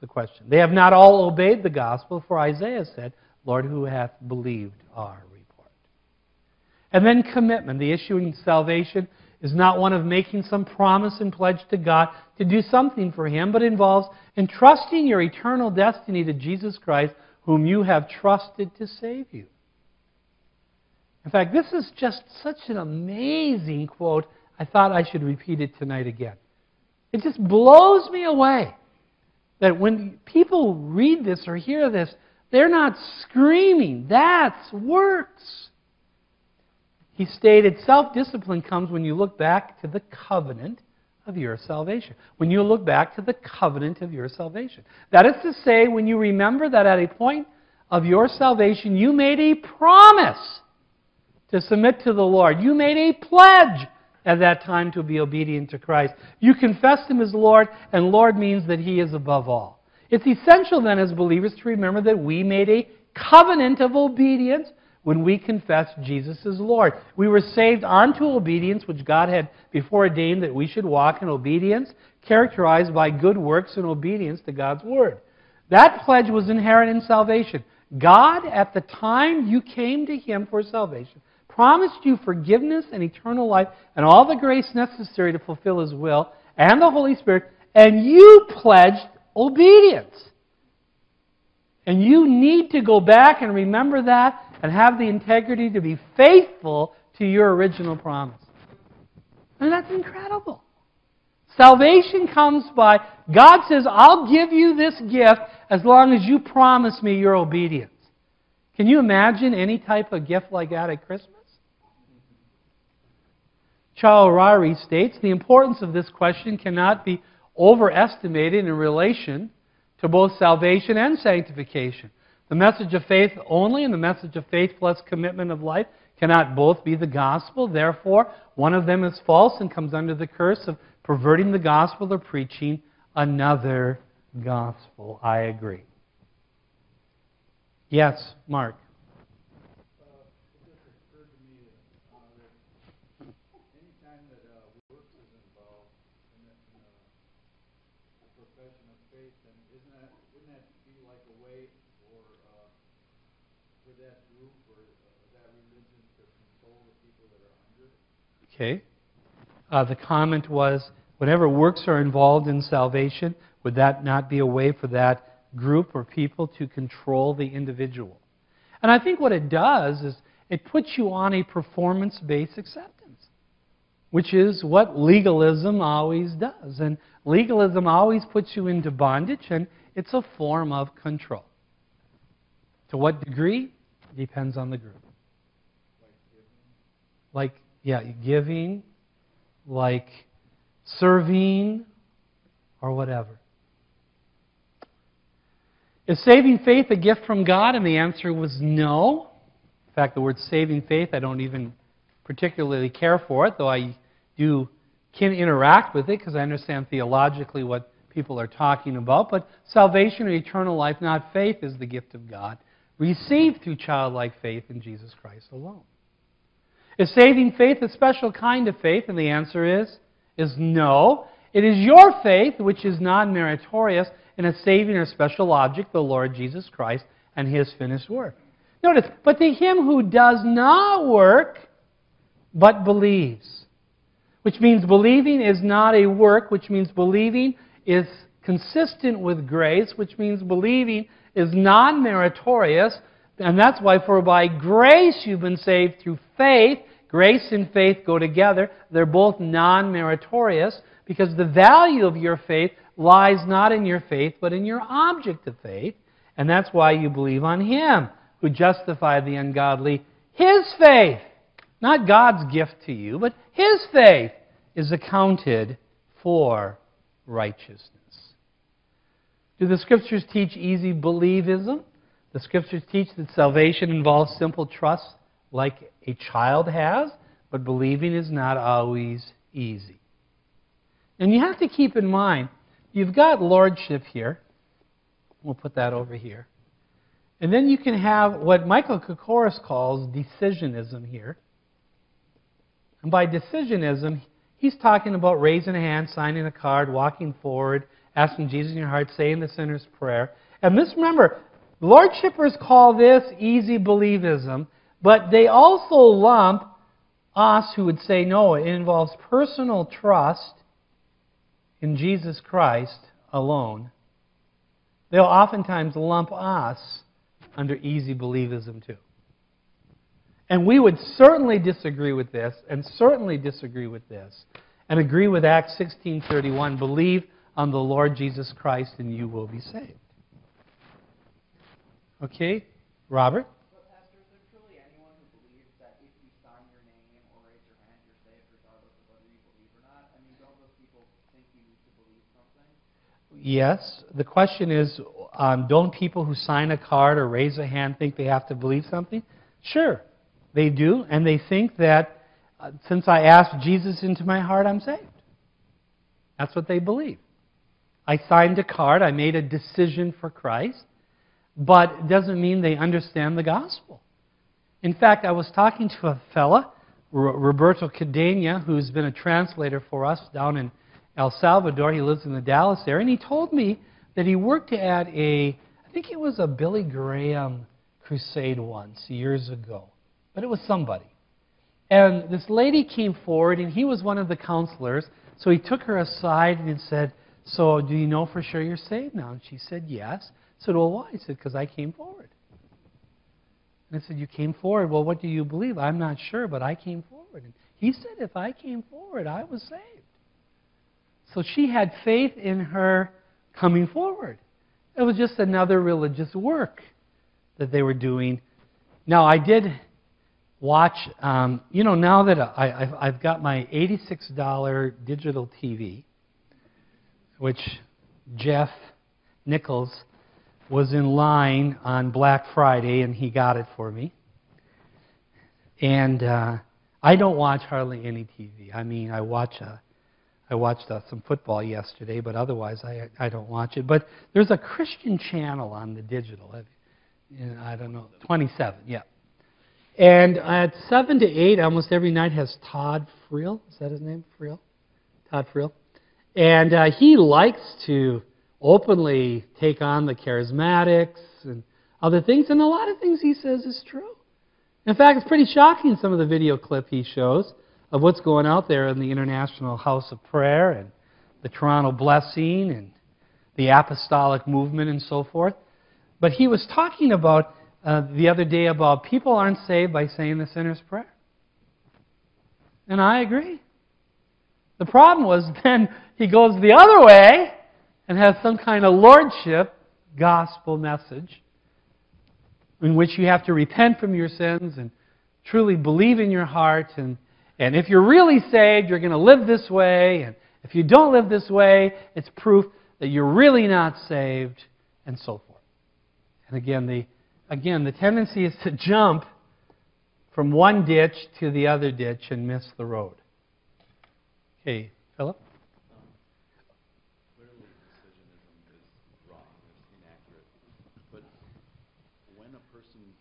The question. They have not all obeyed the gospel, for Isaiah said, Lord, who hath believed our report? And then commitment. The issue in salvation is not one of making some promise and pledge to God to do something for Him, but involves entrusting your eternal destiny to Jesus Christ, whom you have trusted to save you. In fact, this is just such an amazing quote, I thought I should repeat it tonight again. It just blows me away that when people read this or hear this, they're not screaming, that's works. He stated self discipline comes when you look back to the covenant of your salvation. When you look back to the covenant of your salvation. That is to say, when you remember that at a point of your salvation, you made a promise to submit to the Lord. You made a pledge at that time to be obedient to Christ. You confessed Him as Lord, and Lord means that He is above all. It's essential then, as believers, to remember that we made a covenant of obedience when we confess Jesus as Lord. We were saved unto obedience, which God had before ordained that we should walk in obedience, characterized by good works and obedience to God's Word. That pledge was inherent in salvation. God, at the time you came to Him for salvation, promised you forgiveness and eternal life and all the grace necessary to fulfill His will and the Holy Spirit, and you pledged obedience. And you need to go back and remember that and have the integrity to be faithful to your original promise. And that's incredible. Salvation comes by God says, I'll give you this gift as long as you promise me your obedience. Can you imagine any type of gift like that at Christmas? Charles Ryrie states the importance of this question cannot be overestimated in relation to both salvation and sanctification. The message of faith only and the message of faith plus commitment of life cannot both be the gospel. Therefore, one of them is false and comes under the curse of perverting the gospel or preaching another gospel. I agree. Yes, Mark. Okay. Uh, the comment was whenever works are involved in salvation, would that not be a way for that group or people to control the individual? And I think what it does is it puts you on a performance based acceptance, which is what legalism always does. And legalism always puts you into bondage, and it's a form of control. To what degree? Depends on the group. Like yeah, giving, like serving, or whatever. Is saving faith a gift from God? And the answer was no. In fact, the word saving faith, I don't even particularly care for it, though I do can interact with it because I understand theologically what people are talking about. But salvation or eternal life, not faith, is the gift of God, received through childlike faith in Jesus Christ alone. Is saving faith a special kind of faith? And the answer is, is no. It is your faith which is non-meritorious in a saving or special object, the Lord Jesus Christ and His finished work. Notice, but to him who does not work, but believes. Which means believing is not a work, which means believing is consistent with grace, which means believing is non meritorious, and that's why, for by grace you've been saved through faith. Grace and faith go together. They're both non meritorious because the value of your faith lies not in your faith, but in your object of faith. And that's why you believe on Him who justified the ungodly. His faith, not God's gift to you, but His faith is accounted for righteousness. Do the Scriptures teach easy believism? The scriptures teach that salvation involves simple trust like a child has, but believing is not always easy. And you have to keep in mind, you've got lordship here. We'll put that over here. And then you can have what Michael Cocoris calls decisionism here. And by decisionism, he's talking about raising a hand, signing a card, walking forward, asking Jesus in your heart, saying the sinner's prayer. And this, remember, Lordshippers call this easy believism, but they also lump us who would say no, it involves personal trust in Jesus Christ alone. They'll oftentimes lump us under easy believism too. And we would certainly disagree with this, and certainly disagree with this, and agree with Acts 16:31, believe on the Lord Jesus Christ and you will be saved. Okay, Robert? But, Pastor, is there truly anyone who believes that if you sign your name or raise your hand, you're saved regardless of whether you believe or not? I mean, don't those people think you need to believe something? Yes. The question is um, don't people who sign a card or raise a hand think they have to believe something? Sure, they do. And they think that uh, since I asked Jesus into my heart, I'm saved. That's what they believe. I signed a card, I made a decision for Christ but it doesn't mean they understand the gospel. In fact, I was talking to a fella, Roberto Cadena, who's been a translator for us down in El Salvador. He lives in the Dallas area, and he told me that he worked at a, I think it was a Billy Graham crusade once years ago, but it was somebody. And this lady came forward, and he was one of the counselors. So he took her aside and said, So do you know for sure you're saved now? And she said, Yes. Said, Well, why? He said, Because I came forward. And I said, You came forward. Well, what do you believe? I'm not sure, but I came forward. And he said, If I came forward, I was saved. So she had faith in her coming forward. It was just another religious work that they were doing. Now, I did watch, um, you know, now that I, I've, I've got my $86 digital TV, which Jeff Nichols was in line on Black Friday and he got it for me. And uh, I don't watch hardly any TV. I mean, I watch a, I watched uh, some football yesterday, but otherwise I I don't watch it. But there's a Christian channel on the digital. I don't know, 27, yeah. And at 7 to 8, almost every night has Todd Friel. Is that his name? Friel? Todd Friel. And uh, he likes to openly take on the charismatics and other things. And a lot of things he says is true. In fact, it's pretty shocking, some of the video clip he shows of what's going out there in the International House of Prayer and the Toronto Blessing and the Apostolic Movement and so forth. But he was talking about uh, the other day about people aren't saved by saying the sinner's prayer. And I agree. The problem was *laughs* then he goes the other way and has some kind of lordship gospel message in which you have to repent from your sins and truly believe in your heart. And, and if you're really saved, you're going to live this way. And if you don't live this way, it's proof that you're really not saved, and so forth. And again, the, again, the tendency is to jump from one ditch to the other ditch and miss the road. Okay, Philip? Clearly, decisionism is wrong, it's inaccurate. But when a person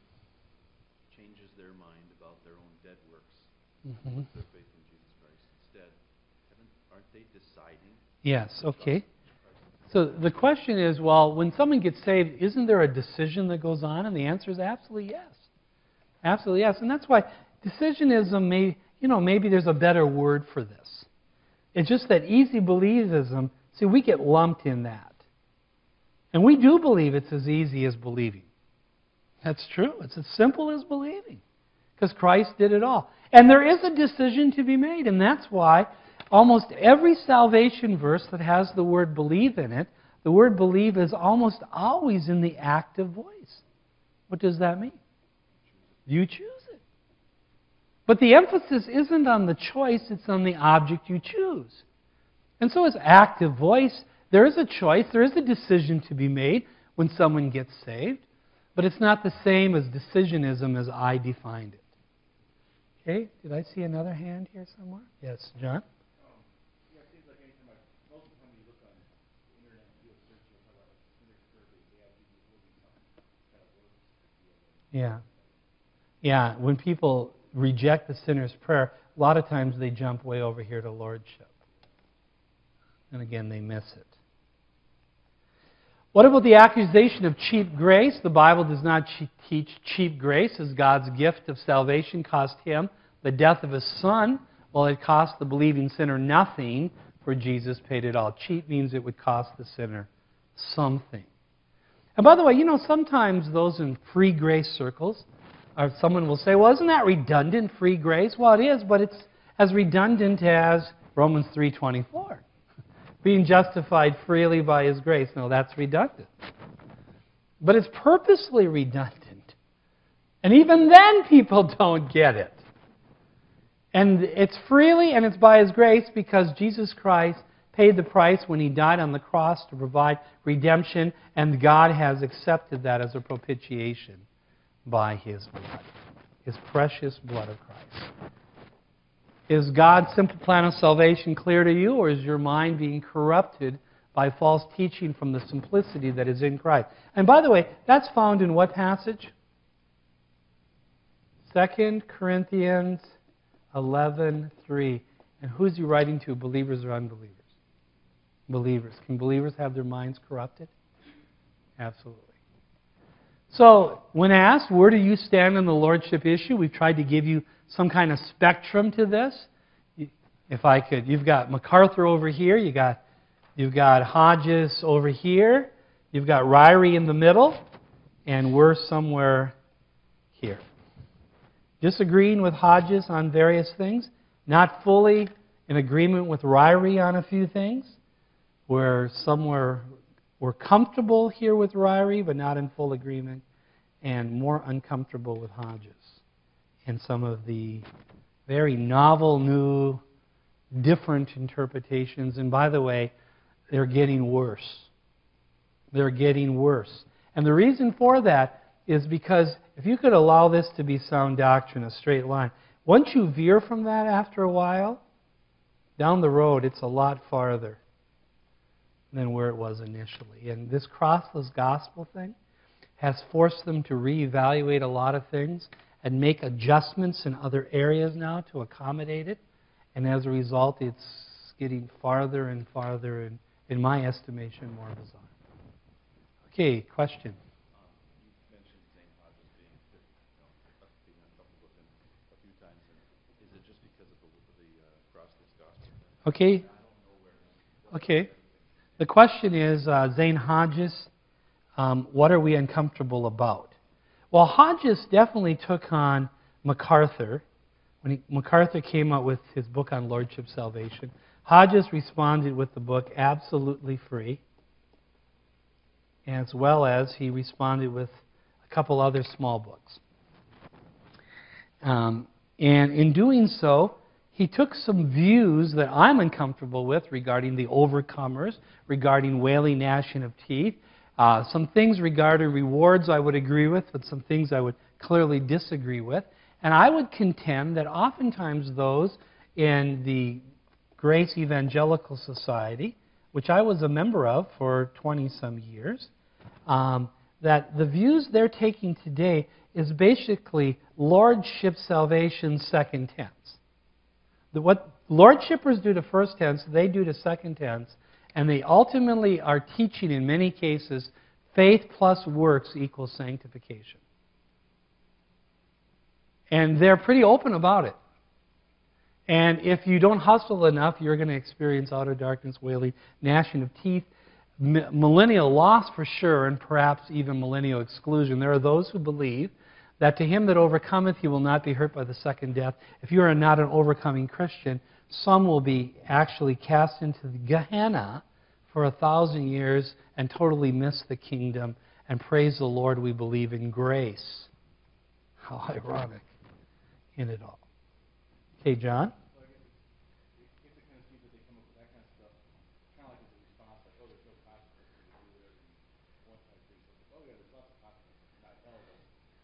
changes their mind about their own dead works, Mm-hmm. with their faith in Jesus Christ instead, aren't they deciding? Yes, okay. So the question is well, when someone gets saved, isn't there a decision that goes on? And the answer is absolutely yes. Absolutely yes. And that's why decisionism may, you know, maybe there's a better word for this. It's just that easy believism, see, we get lumped in that. And we do believe it's as easy as believing. That's true. It's as simple as believing. Because Christ did it all. And there is a decision to be made, and that's why almost every salvation verse that has the word believe in it, the word believe is almost always in the active voice. What does that mean? You choose it. But the emphasis isn't on the choice, it's on the object you choose. And so, as active voice, there is a choice, there is a decision to be made when someone gets saved, but it's not the same as decisionism as I defined it. Okay, did I see another hand here somewhere? Yes, John? Yeah, it seems like most of the time you look on the internet and do a search, you'll have a sinner's survey, they have you will be some kind of works at the end. Yeah. Yeah, when people reject the sinner's prayer, a lot of times they jump way over here to lordship. And again, they miss it. What about the accusation of cheap grace? The Bible does not teach cheap grace as God's gift of salvation cost him the death of his son, while it cost the believing sinner nothing, for Jesus paid it all. Cheap means it would cost the sinner something. And by the way, you know, sometimes those in free grace circles, or someone will say, well, isn't that redundant, free grace? Well, it is, but it's as redundant as Romans 3.24. Being justified freely by his grace. No, that's redundant. But it's purposely redundant. And even then, people *laughs* don't get it. And it's freely and it's by his grace because Jesus Christ paid the price when he died on the cross to provide redemption, and God has accepted that as a propitiation by his blood, his precious blood of Christ. Is God's simple plan of salvation clear to you, or is your mind being corrupted by false teaching from the simplicity that is in Christ? And by the way, that's found in what passage? 2 Corinthians 11:3. And who's he writing to? Believers or unbelievers? Believers. Can believers have their minds corrupted? Absolutely. So, when asked, where do you stand on the lordship issue? We've tried to give you some kind of spectrum to this. If I could, you've got MacArthur over here, you got you've got Hodges over here, you've got Ryrie in the middle, and we're somewhere here. Disagreeing with Hodges on various things, not fully in agreement with Ryrie on a few things. We're somewhere we're comfortable here with Ryrie, but not in full agreement, and more uncomfortable with Hodges and some of the very novel, new, different interpretations. And by the way, they're getting worse. They're getting worse. And the reason for that is because if you could allow this to be sound doctrine, a straight line, once you veer from that after a while, down the road, it's a lot farther than where it was initially. And this crossless gospel thing has forced them to reevaluate a lot of things and make adjustments in other areas now to accommodate it. And as a result, it's getting farther and farther, and in my estimation, more bizarre. Okay, question. Okay. Okay. The question is, uh, Zane Hodges, um, what are we uncomfortable about? Well, Hodges definitely took on MacArthur. When he, MacArthur came out with his book on Lordship Salvation, Hodges responded with the book Absolutely Free, as well as he responded with a couple other small books. Um, and in doing so, he took some views that I'm uncomfortable with regarding the overcomers, regarding wailing gnashing of teeth. Uh, some things regarding rewards I would agree with, but some things I would clearly disagree with. And I would contend that oftentimes those in the Grace Evangelical Society, which I was a member of for 20 some years, um, that the views they're taking today is basically lordship salvation second tense what lordshippers do to first tense, they do to second tense, and they ultimately are teaching in many cases faith plus works equals sanctification. And they're pretty open about it. And if you don't hustle enough, you're going to experience outer darkness, wailing, gnashing of teeth, millennial loss for sure, and perhaps even millennial exclusion. There are those who believe that to him that overcometh he will not be hurt by the second death. If you are not an overcoming Christian, some will be actually cast into the Gehenna for a thousand years and totally miss the kingdom. And praise the Lord, we believe in grace. How ironic in it all. Okay, John?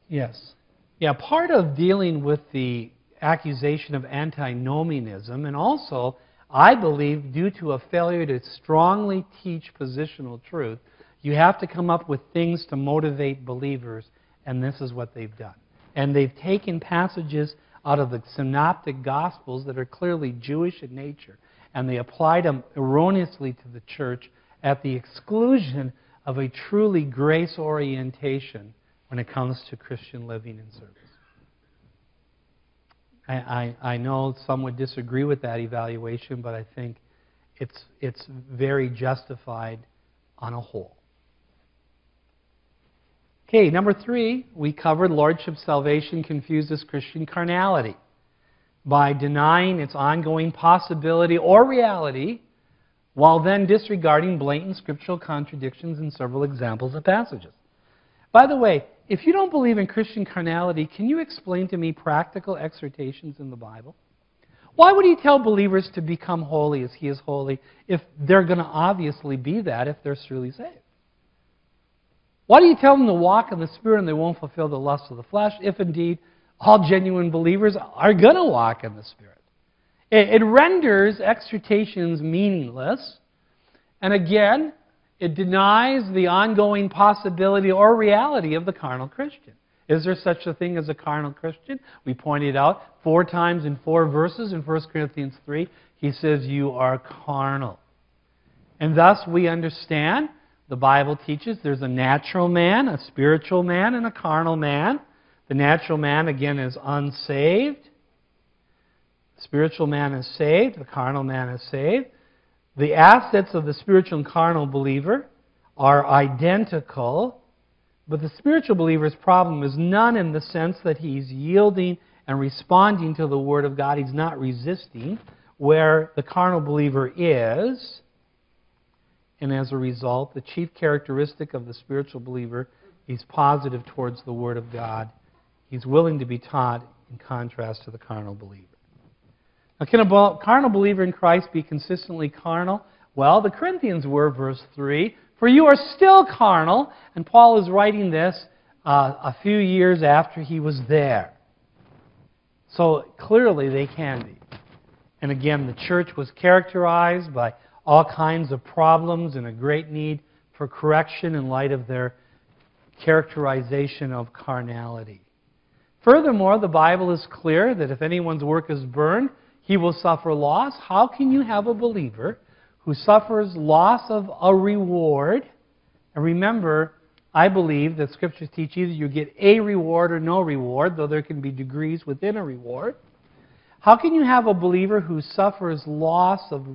Yes. Yeah, part of dealing with the accusation of antinomianism, and also, I believe, due to a failure to strongly teach positional truth, you have to come up with things to motivate believers, and this is what they've done. And they've taken passages out of the synoptic gospels that are clearly Jewish in nature, and they applied them erroneously to the church at the exclusion of a truly grace orientation when it comes to Christian living and service. I, I, know some would disagree with that evaluation, but I think it's, it's very justified on a whole. Okay, number three, we covered Lordship salvation confuses Christian carnality by denying its ongoing possibility or reality while then disregarding blatant scriptural contradictions in several examples of passages. By the way, if you don't believe in Christian carnality, can you explain to me practical exhortations in the Bible? Why would he tell believers to become holy as he is holy if they're going to obviously be that if they're truly saved? Why do you tell them to walk in the Spirit and they won't fulfill the lust of the flesh if indeed all genuine believers are going to walk in the Spirit? It, it renders exhortations meaningless. And again, it denies the ongoing possibility or reality of the carnal Christian. Is there such a thing as a carnal Christian? We pointed out four times in four verses in 1 Corinthians 3, he says, You are carnal. And thus we understand the Bible teaches there's a natural man, a spiritual man, and a carnal man. The natural man, again, is unsaved. The spiritual man is saved. The carnal man is saved. The assets of the spiritual and carnal believer are identical, but the spiritual believer's problem is none in the sense that he's yielding and responding to the Word of God. He's not resisting, where the carnal believer is. And as a result, the chief characteristic of the spiritual believer, he's positive towards the Word of God. He's willing to be taught in contrast to the carnal believer. Now, can a carnal believer in Christ be consistently carnal? Well, the Corinthians were, verse 3. For you are still carnal. And Paul is writing this uh, a few years after he was there. So clearly they can be. And again, the church was characterized by all kinds of problems and a great need for correction in light of their characterization of carnality. Furthermore, the Bible is clear that if anyone's work is burned, he will suffer loss. How can you have a believer who suffers loss of a reward? And remember, I believe that scriptures teach either you get a reward or no reward, though there can be degrees within a reward. How can you have a believer who suffers loss of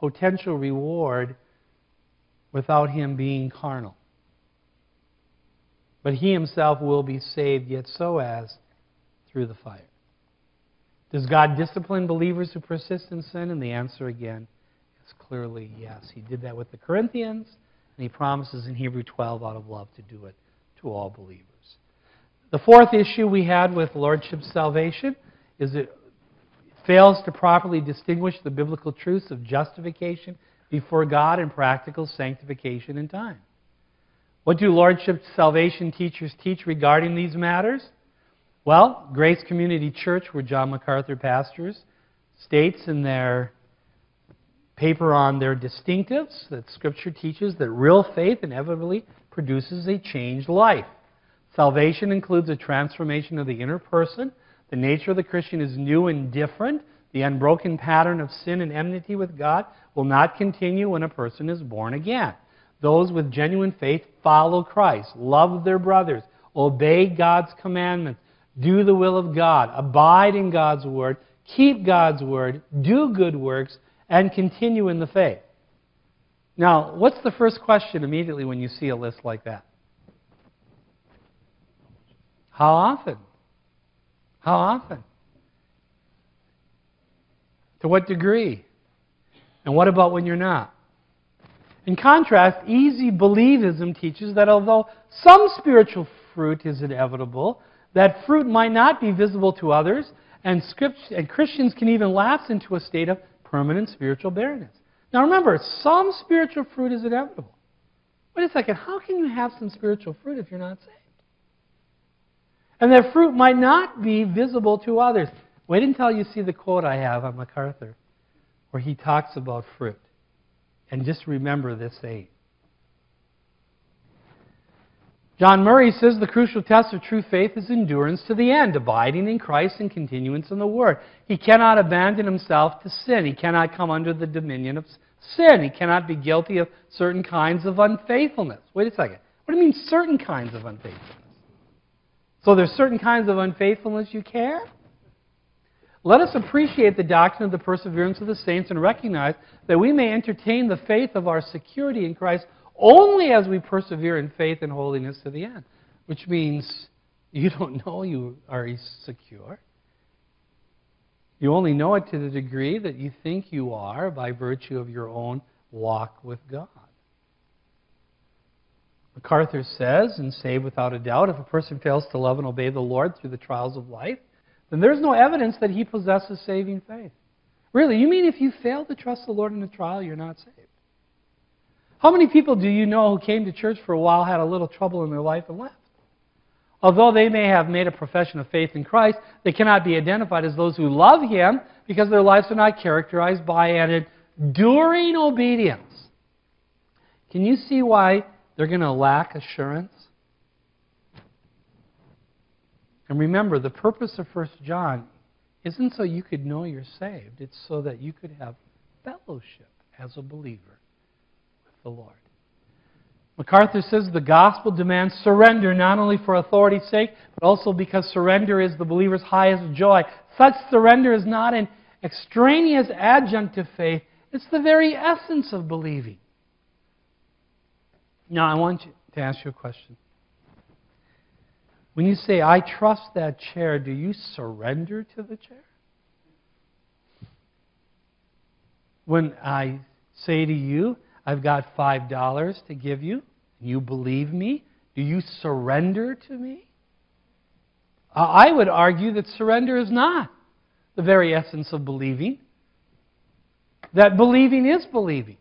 potential reward without him being carnal. But he himself will be saved, yet so as through the fire. Does God discipline believers who persist in sin? And the answer again is clearly yes. He did that with the Corinthians, and he promises in Hebrew 12 out of love to do it to all believers. The fourth issue we had with Lordship salvation is it fails to properly distinguish the biblical truths of justification before God and practical sanctification in time. What do Lordship salvation teachers teach regarding these matters? Well, Grace Community Church, where John MacArthur pastors, states in their paper on their distinctives that Scripture teaches that real faith inevitably produces a changed life. Salvation includes a transformation of the inner person the nature of the Christian is new and different. The unbroken pattern of sin and enmity with God will not continue when a person is born again. Those with genuine faith follow Christ, love their brothers, obey God's commandments, do the will of God, abide in God's word, keep God's word, do good works, and continue in the faith. Now, what's the first question immediately when you see a list like that? How often? How often? To what degree? And what about when you're not? In contrast, easy believism teaches that although some spiritual fruit is inevitable, that fruit might not be visible to others, and, and Christians can even lapse into a state of permanent spiritual barrenness. Now remember, some spiritual fruit is inevitable. Wait a second, how can you have some spiritual fruit if you're not saved? And that fruit might not be visible to others. Wait until you see the quote I have on MacArthur, where he talks about fruit. And just remember this eight. John Murray says the crucial test of true faith is endurance to the end, abiding in Christ and continuance in the Word. He cannot abandon himself to sin. He cannot come under the dominion of sin. He cannot be guilty of certain kinds of unfaithfulness. Wait a second. What do you mean, certain kinds of unfaithfulness? So there's certain kinds of unfaithfulness you care. Let us appreciate the doctrine of the perseverance of the saints and recognize that we may entertain the faith of our security in Christ only as we persevere in faith and holiness to the end. Which means you don't know you are secure. You only know it to the degree that you think you are by virtue of your own walk with God. MacArthur says, and say without a doubt, if a person fails to love and obey the Lord through the trials of life, then there's no evidence that he possesses saving faith. Really, you mean if you fail to trust the Lord in a trial, you're not saved? How many people do you know who came to church for a while, had a little trouble in their life, and left? Although they may have made a profession of faith in Christ, they cannot be identified as those who love Him because their lives are not characterized by an enduring obedience. Can you see why they're going to lack assurance. And remember, the purpose of 1 John isn't so you could know you're saved, it's so that you could have fellowship as a believer the Lord. MacArthur says the gospel demands surrender not only for authority's sake, but also because surrender is the believer's highest joy. Such surrender is not an extraneous adjunct to faith, it's the very essence of believing. Now, I want to ask you a question. When you say, I trust that chair, do you surrender to the chair? When I say to you, I've got $5 to give you, you believe me, do you surrender to me? I would argue that surrender is not the very essence of believing. That believing is believing.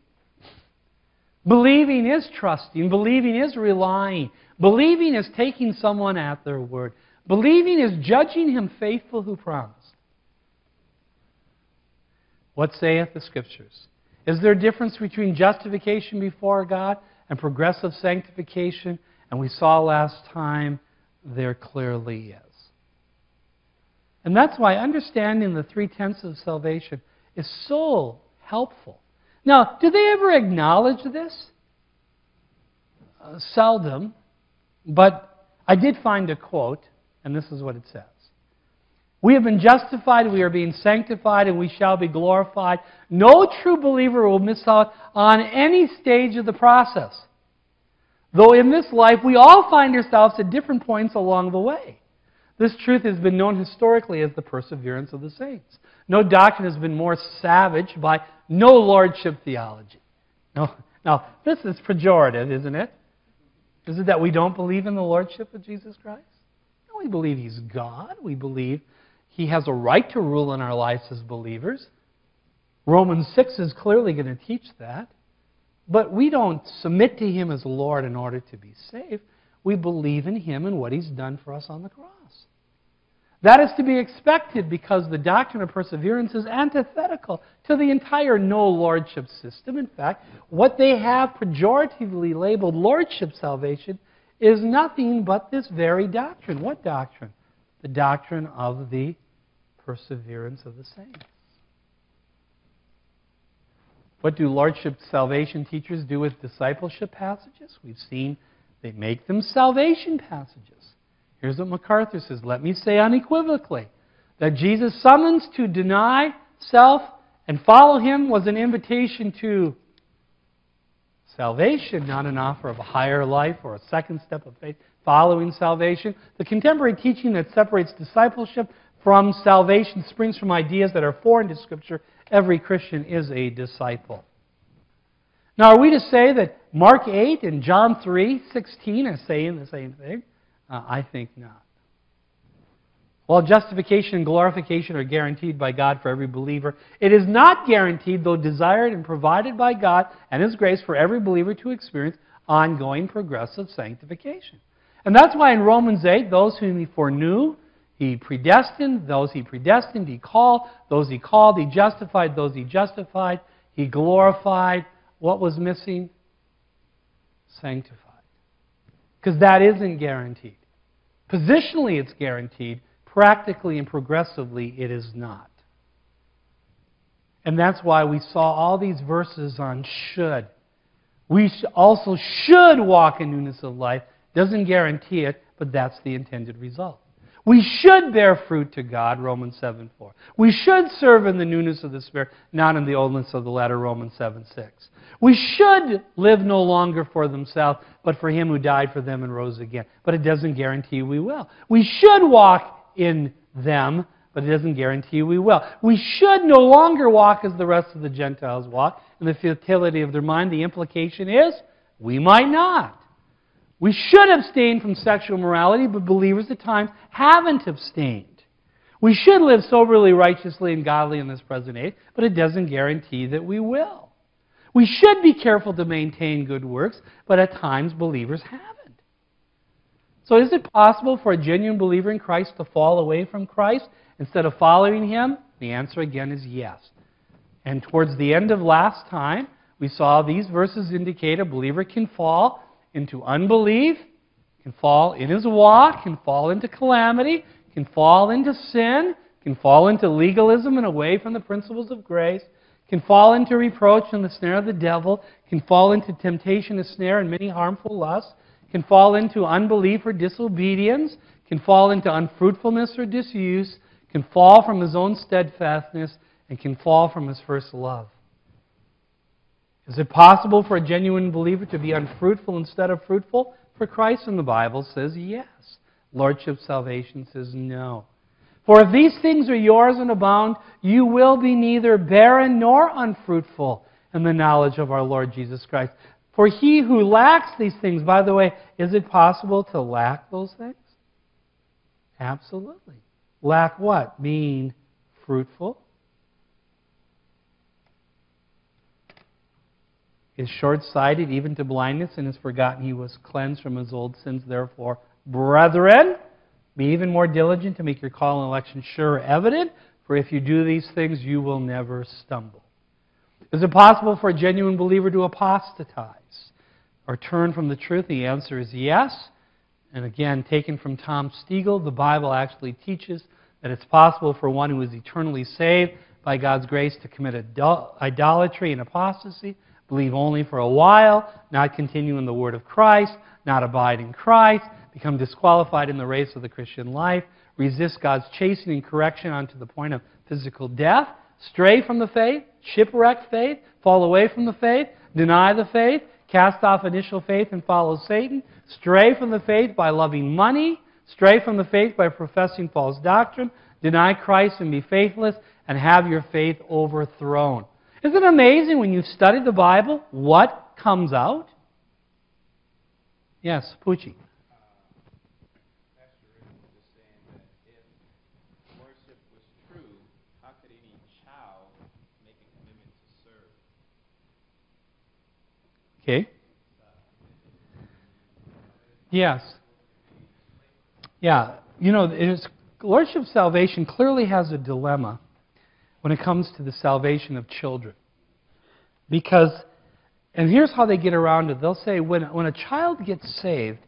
Believing is trusting. Believing is relying. Believing is taking someone at their word. Believing is judging him faithful who promised. What saith the Scriptures? Is there a difference between justification before God and progressive sanctification? And we saw last time there clearly is. And that's why understanding the three tenses of salvation is so helpful. Now, do they ever acknowledge this? Uh, seldom. But I did find a quote, and this is what it says. We have been justified, we are being sanctified, and we shall be glorified. No true believer will miss out on any stage of the process. Though in this life we all find ourselves at different points along the way. This truth has been known historically as the perseverance of the saints. No doctrine has been more savage by no lordship theology. No, now, this is pejorative, isn't it? Is it that we don't believe in the lordship of Jesus Christ? No, we believe He's God. We believe He has a right to rule in our lives as believers. Romans 6 is clearly going to teach that. But we don't submit to Him as Lord in order to be saved. We believe in Him and what He's done for us on the cross. That is to be expected because the doctrine of perseverance is antithetical to the entire no lordship system. In fact, what they have pejoratively labeled lordship salvation is nothing but this very doctrine. What doctrine? The doctrine of the perseverance of the saints. What do lordship salvation teachers do with discipleship passages? We've seen they make them salvation passages. Here's what MacArthur says Let me say unequivocally that Jesus' summons to deny self and follow him was an invitation to salvation, not an offer of a higher life or a second step of faith following salvation. The contemporary teaching that separates discipleship from salvation springs from ideas that are foreign to Scripture. Every Christian is a disciple. Now, are we to say that Mark 8 and John 3 16 are saying the same thing? Uh, I think not. While justification and glorification are guaranteed by God for every believer, it is not guaranteed, though desired and provided by God and His grace for every believer to experience ongoing progressive sanctification. And that's why in Romans 8, those whom He foreknew, He predestined, those He predestined, He called, those He called, He justified, those He justified, He glorified. What was missing? Sanctified. Because that isn't guaranteed. Positionally, it's guaranteed. Practically and progressively, it is not. And that's why we saw all these verses on should. We also should walk in newness of life. Doesn't guarantee it, but that's the intended result. We should bear fruit to God, Romans 7 4. We should serve in the newness of the Spirit, not in the oldness of the letter, Romans 7 6. We should live no longer for themselves, but for Him who died for them and rose again. But it doesn't guarantee we will. We should walk in them, but it doesn't guarantee we will. We should no longer walk as the rest of the Gentiles walk in the futility of their mind. The implication is we might not. We should abstain from sexual morality, but believers at times haven't abstained. We should live soberly, righteously, and godly in this present age, but it doesn't guarantee that we will. We should be careful to maintain good works, but at times believers haven't. So, is it possible for a genuine believer in Christ to fall away from Christ instead of following Him? The answer again is yes. And towards the end of last time, we saw these verses indicate a believer can fall into unbelief, can fall in his walk, can fall into calamity, can fall into sin, can fall into legalism and away from the principles of grace, can fall into reproach and the snare of the devil, can fall into temptation, a snare, and many harmful lusts, can fall into unbelief or disobedience, can fall into unfruitfulness or disuse, can fall from his own steadfastness, and can fall from his first love. Is it possible for a genuine believer to be unfruitful instead of fruitful for Christ? And the Bible says yes. Lordship salvation says no. For if these things are yours and abound, you will be neither barren nor unfruitful in the knowledge of our Lord Jesus Christ. For he who lacks these things, by the way, is it possible to lack those things? Absolutely. Lack what? Being fruitful. Is short sighted even to blindness and has forgotten he was cleansed from his old sins. Therefore, brethren, be even more diligent to make your call and election sure evident, for if you do these things, you will never stumble. Is it possible for a genuine believer to apostatize or turn from the truth? The answer is yes. And again, taken from Tom Stegall, the Bible actually teaches that it's possible for one who is eternally saved by God's grace to commit idolatry and apostasy, believe only for a while, not continue in the word of Christ, not abide in Christ, become disqualified in the race of the Christian life, resist God's chastening correction unto the point of physical death, stray from the faith, shipwreck faith, fall away from the faith, deny the faith, cast off initial faith and follow Satan, stray from the faith by loving money, stray from the faith by professing false doctrine, deny Christ and be faithless, and have your faith overthrown. Isn't it amazing when you study the Bible what comes out? Yes, Pucci. Okay? Yes. Yeah. You know, Lordship salvation clearly has a dilemma when it comes to the salvation of children. Because, and here's how they get around it they'll say when, when a child gets saved,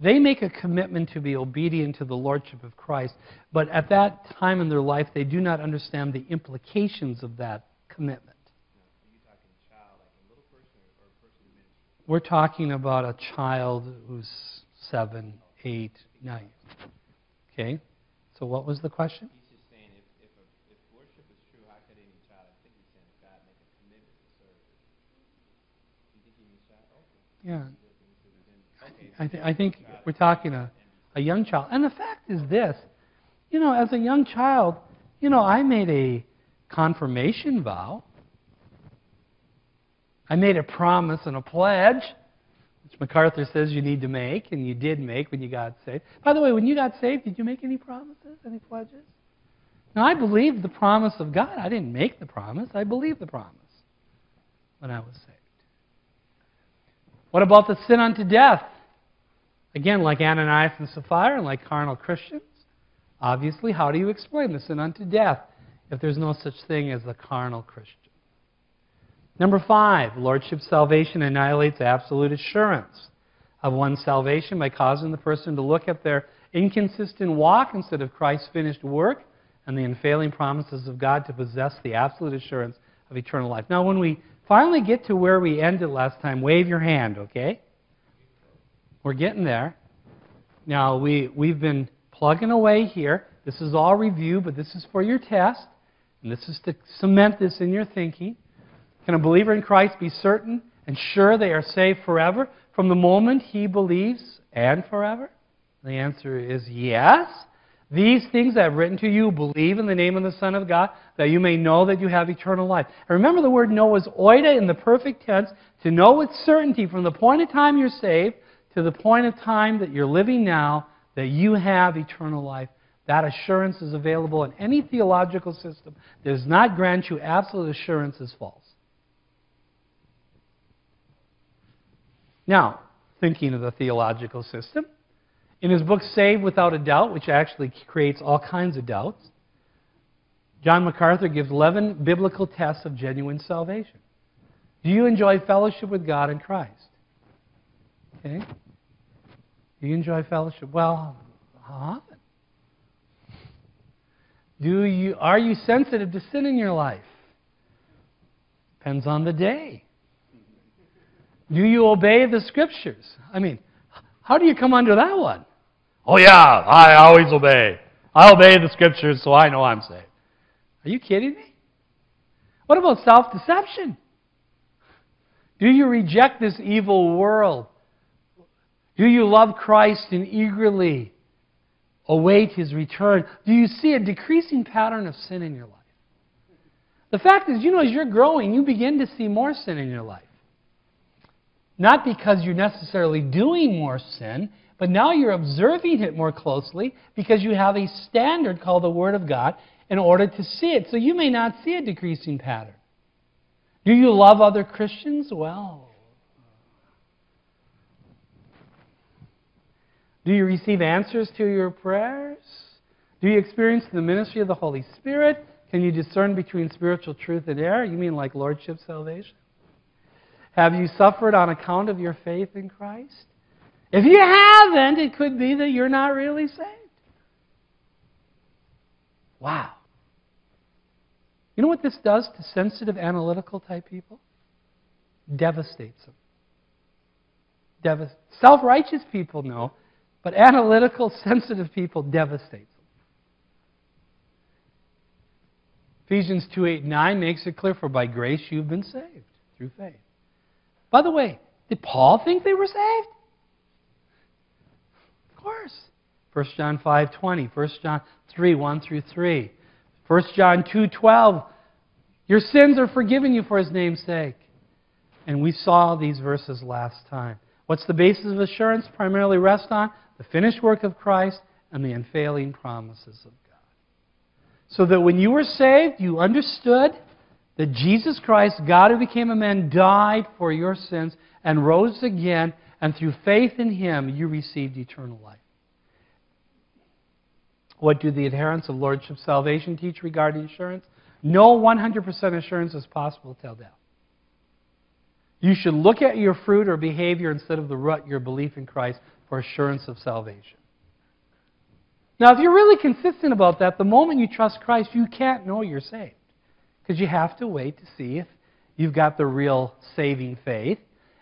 they make a commitment to be obedient to the Lordship of Christ, but at that time in their life, they do not understand the implications of that commitment. We're talking about a child who's seven, eight, nine. Okay? So what was the question? He's just saying if, if, a, if Lordship is true, how could any child, I think he's saying God make a commitment to serve? Do you think he means child? Okay. Yeah. I, th- I think we're talking a, a young child. And the fact is this you know, as a young child, you know, I made a confirmation vow. I made a promise and a pledge, which MacArthur says you need to make, and you did make when you got saved. By the way, when you got saved, did you make any promises, any pledges? Now, I believed the promise of God. I didn't make the promise, I believed the promise when I was saved. What about the sin unto death? Again, like Ananias and Sapphira, and like carnal Christians. Obviously, how do you explain the sin unto death if there's no such thing as the carnal Christian? Number five, Lordship salvation annihilates absolute assurance of one's salvation by causing the person to look at their inconsistent walk instead of Christ's finished work and the unfailing promises of God to possess the absolute assurance of eternal life. Now, when we finally get to where we ended last time, wave your hand, okay? We're getting there. Now, we, we've been plugging away here. This is all review, but this is for your test, and this is to cement this in your thinking. Can a believer in Christ be certain and sure they are saved forever from the moment he believes and forever? The answer is yes. These things I have written to you, believe in the name of the Son of God, that you may know that you have eternal life. And remember the word know is oida in the perfect tense, to know with certainty from the point of time you're saved to the point of time that you're living now that you have eternal life. That assurance is available in any theological system that does not grant you absolute assurance is false. Now, thinking of the theological system, in his book Saved Without a Doubt, which actually creates all kinds of doubts, John MacArthur gives 11 biblical tests of genuine salvation. Do you enjoy fellowship with God in Christ? Okay? Do you enjoy fellowship? Well, how often? Do you, are you sensitive to sin in your life? Depends on the day. Do you obey the scriptures? I mean, how do you come under that one? Oh, yeah, I always obey. I obey the scriptures so I know I'm saved. Are you kidding me? What about self deception? Do you reject this evil world? Do you love Christ and eagerly await his return? Do you see a decreasing pattern of sin in your life? The fact is, you know, as you're growing, you begin to see more sin in your life. Not because you're necessarily doing more sin, but now you're observing it more closely because you have a standard called the Word of God in order to see it. So you may not see a decreasing pattern. Do you love other Christians? Well, do you receive answers to your prayers? Do you experience the ministry of the Holy Spirit? Can you discern between spiritual truth and error? You mean like lordship salvation? Have you suffered on account of your faith in Christ? If you haven't, it could be that you're not really saved. Wow. You know what this does to sensitive, analytical type people? Devastates them. Devast- Self righteous people know, but analytical, *laughs* sensitive people devastates them. Ephesians 2 8 9 makes it clear for by grace you've been saved through faith. By the way, did Paul think they were saved? Course. 1 John 5 20, 1 John 3 1 through 3. 1 John 2:12 Your sins are forgiven you for his name's sake. And we saw these verses last time. What's the basis of assurance? Primarily rest on the finished work of Christ and the unfailing promises of God. So that when you were saved, you understood that Jesus Christ, God who became a man, died for your sins and rose again, and through faith in him, you received eternal life. What do the adherents of Lordship salvation teach regarding assurance? No 100% assurance is possible till death. You should look at your fruit or behavior instead of the root, your belief in Christ, for assurance of salvation. Now, if you're really consistent about that, the moment you trust Christ, you can't know you're saved. Because you have to wait to see if you've got the real saving faith,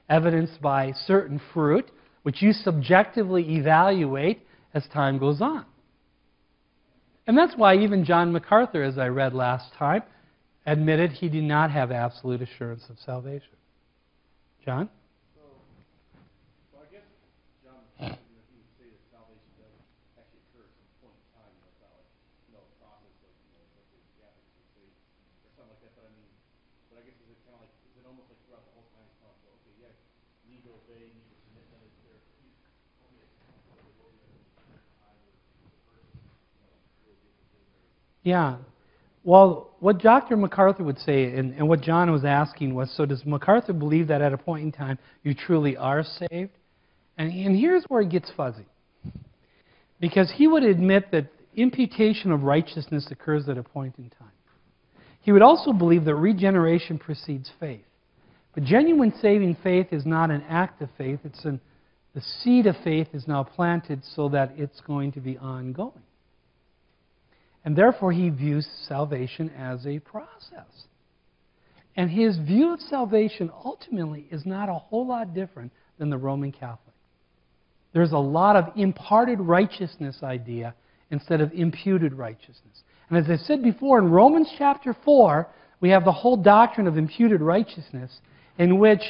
evidenced by certain fruit, which you subjectively evaluate as time goes on. And that's why even John MacArthur, as I read last time, admitted he did not have absolute assurance of salvation. John? So, so I guess John, you know, he would say that salvation does actually occur at some point in time, you know, it's not like, you know, a process of, you know, like the Catholics would say, or something like that, but I mean, but I guess is it kind of like, is it almost like throughout the whole time, it's kind of, okay, yeah, you need to obey, you need to submit, then is there, you, only a couple of will be able to time where the person, you know, really gets it in there. Yeah. Well, what Dr. MacArthur would say, and, and what John was asking was so does MacArthur believe that at a point in time you truly are saved? And, and here's where it gets fuzzy. Because he would admit that imputation of righteousness occurs at a point in time. He would also believe that regeneration precedes faith. But genuine saving faith is not an act of faith, it's an, the seed of faith is now planted so that it's going to be ongoing. And therefore, he views salvation as a process. And his view of salvation ultimately is not a whole lot different than the Roman Catholic. There's a lot of imparted righteousness idea instead of imputed righteousness. And as I said before, in Romans chapter 4, we have the whole doctrine of imputed righteousness, in which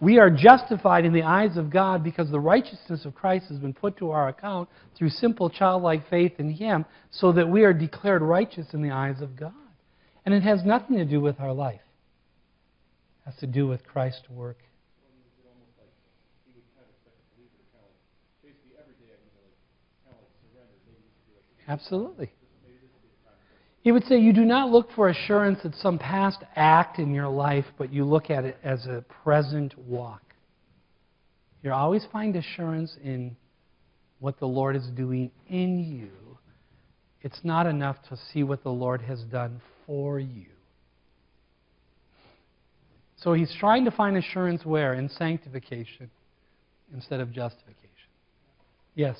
we are justified in the eyes of God because the righteousness of Christ has been put to our account through simple childlike faith in Him, so that we are declared righteous in the eyes of God. And it has nothing to do with our life, it has to do with Christ's work. Absolutely. maybe this would be the time to He would say you do not look for assurance at some past act in your life, but you look at it as a present walk. You always find assurance in what the Lord is doing in you. It's not enough to see what the Lord has done for you. So he's trying to find assurance where? In sanctification instead of justification. Yes?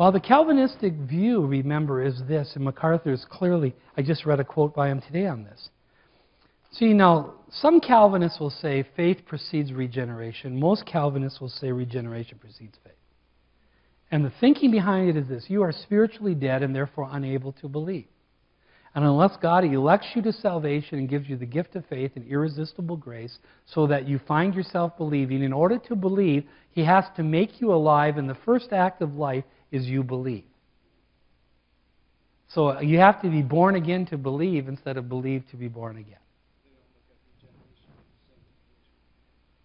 While the Calvinistic view, remember, is this, and MacArthur is clearly, I just read a quote by him today on this. See, now, some Calvinists will say faith precedes regeneration. Most Calvinists will say regeneration precedes faith. And the thinking behind it is this you are spiritually dead and therefore unable to believe. And unless God elects you to salvation and gives you the gift of faith and irresistible grace so that you find yourself believing, in order to believe, He has to make you alive, in the first act of life is you believe. So you have to be born again to believe instead of believe to be born again.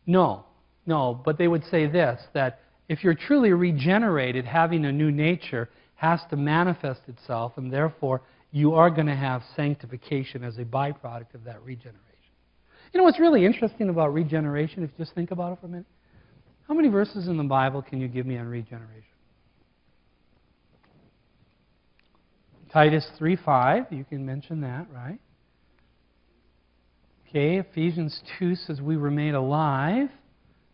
No, no, but they would say this that if you're truly regenerated, having a new nature has to manifest itself, and therefore you are going to have sanctification as a byproduct of that regeneration. You know what's really interesting about regeneration, if you just think about it for a minute? How many verses in the Bible can you give me on regeneration? Titus 3:5, you can mention that, right? Okay, Ephesians 2 says we were made alive.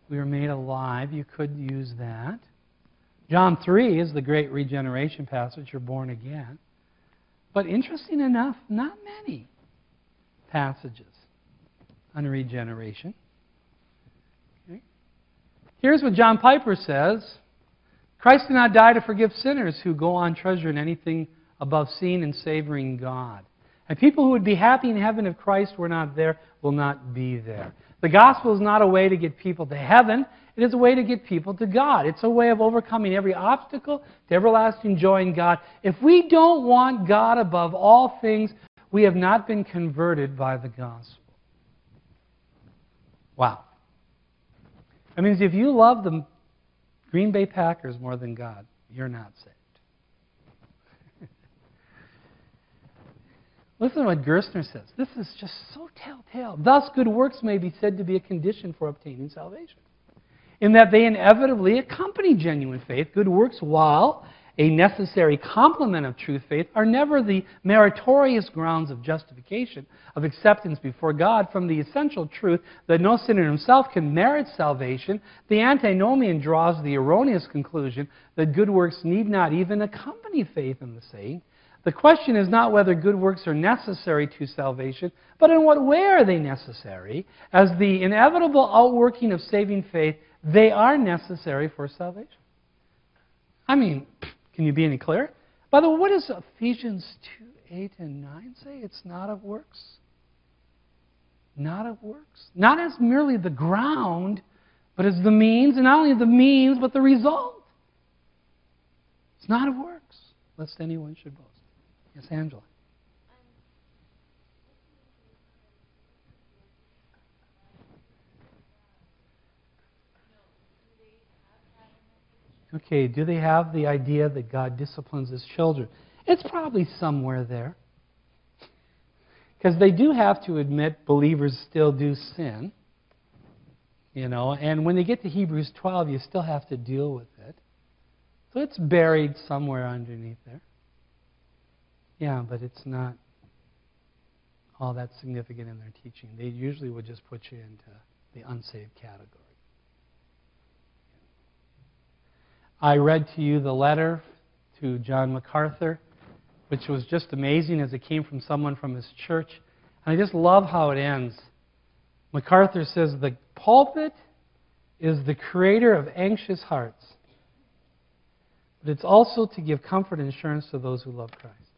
We were made alive. You could use that. John 3 is the great regeneration passage. You're born again. But interesting enough, not many passages on regeneration. Okay. Here's what John Piper says Christ did not die to forgive sinners who go on treasuring anything above seeing and savoring God. And people who would be happy in heaven if Christ were not there will not be there. The gospel is not a way to get people to heaven. It is a way to get people to God. It's a way of overcoming every obstacle to everlasting joy in God. If we don't want God above all things, we have not been converted by the gospel. Wow. That means if you love the Green Bay Packers more than God, you're not saved. Listen to what Gerstner says. This is just so telltale. Thus, good works may be said to be a condition for obtaining salvation, in that they inevitably accompany genuine faith. Good works, while a necessary complement of true faith, are never the meritorious grounds of justification, of acceptance before God from the essential truth that no sinner himself can merit salvation. The antinomian draws the erroneous conclusion that good works need not even accompany faith in the saint the question is not whether good works are necessary to salvation, but in what way are they necessary? As the inevitable outworking of saving faith, they are necessary for salvation. I mean, *clears throat* can you be any clearer? By the way, what does Ephesians 2 8 and 9 say? It's not of works. Not of works. Not as merely the ground, but as the means, and not only the means, but the result. It's not of works, lest anyone should boast. Yes, Angela. Okay, do they have the idea that God disciplines his children? It's probably somewhere there. Because they do have to admit believers still do sin. You know, and when they get to Hebrews 12, you still have to deal with it. So it's buried somewhere underneath there. Yeah, but it's not all that significant in their teaching. They usually would just put you into the unsaved category. I read to you the letter to John MacArthur, which was just amazing as it came from someone from his church. And I just love how it ends. MacArthur says, The pulpit is the creator of anxious hearts, but it's also to give comfort and assurance to those who love Christ.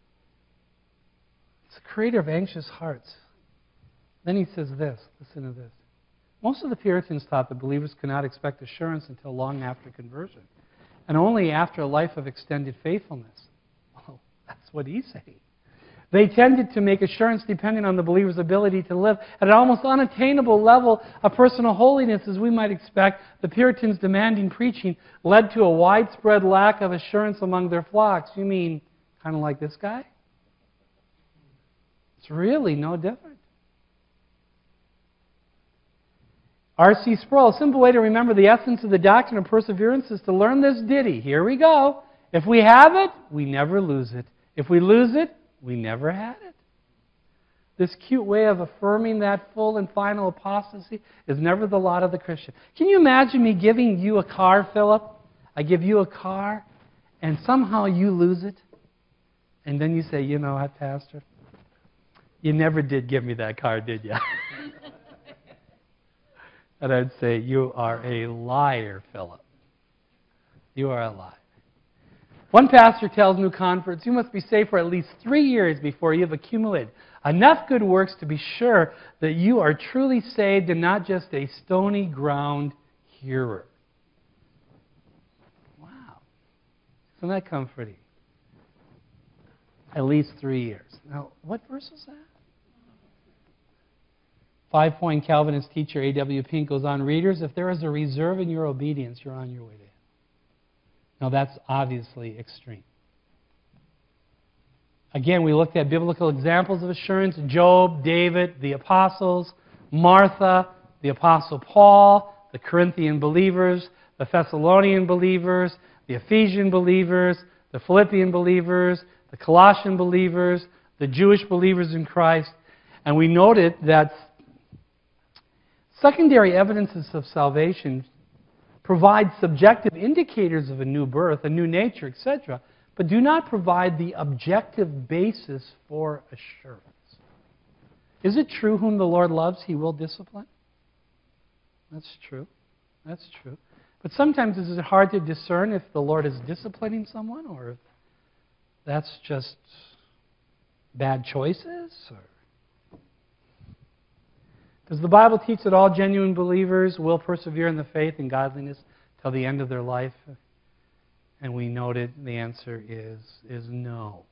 It's the creator of anxious hearts. Then he says this listen to this. Most of the Puritans thought that believers could not expect assurance until long after conversion, and only after a life of extended faithfulness. *laughs* Well, that's what he's saying. They tended to make assurance dependent on the believer's ability to live at an almost unattainable level of personal holiness, as we might expect. The Puritans' demanding preaching led to a widespread lack of assurance among their flocks. You mean kind of like this guy? It's really no different. R.C. Sproul, a simple way to remember the essence of the doctrine of perseverance is to learn this ditty. Here we go. If we have it, we never lose it. If we lose it, we never had it. This cute way of affirming that full and final apostasy is never the lot of the Christian. Can you imagine me giving you a car, Philip? I give you a car, and somehow you lose it, and then you say, you know what, Pastor? You never did give me that card, did you? *laughs* and I'd say, You are a liar, Philip. You are a liar. One pastor tells new converts, You must be saved for at least three years before you have accumulated enough good works to be sure that you are truly saved and not just a stony ground hearer. Wow. Isn't that comforting? At least three years. Now, what verse is that? Five point Calvinist teacher A.W. Pink goes on Readers, if there is a reserve in your obedience, you're on your way to Him. Now, that's obviously extreme. Again, we looked at biblical examples of assurance Job, David, the apostles, Martha, the apostle Paul, the Corinthian believers, the Thessalonian believers, the Ephesian believers, the Philippian believers, the Colossian believers, the Jewish believers in Christ. And we noted that secondary evidences of salvation provide subjective indicators of a new birth, a new nature, etc but do not provide the objective basis for assurance. Is it true whom the Lord loves, he will discipline? That's true. That's true. But sometimes is it hard to discern if the Lord is disciplining someone or if that's just bad choices? Or... Does the Bible teach that all genuine believers will persevere in the faith and godliness till the end of their life? And we noted the answer is, is no.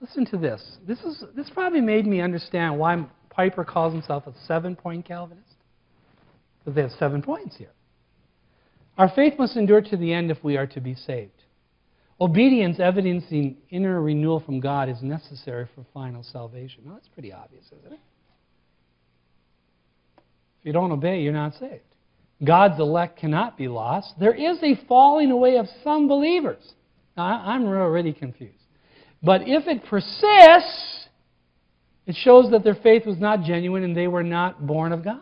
Listen to this. This, is, this probably made me understand why Piper calls himself a seven point Calvinist. Because they have seven points here. Our faith must endure to the end if we are to be saved. Obedience, evidencing inner renewal from God, is necessary for final salvation. Now, that's pretty obvious, isn't it? If you don't obey, you're not saved. God's elect cannot be lost. There is a falling away of some believers. Now, I'm already confused. But if it persists, it shows that their faith was not genuine and they were not born of God.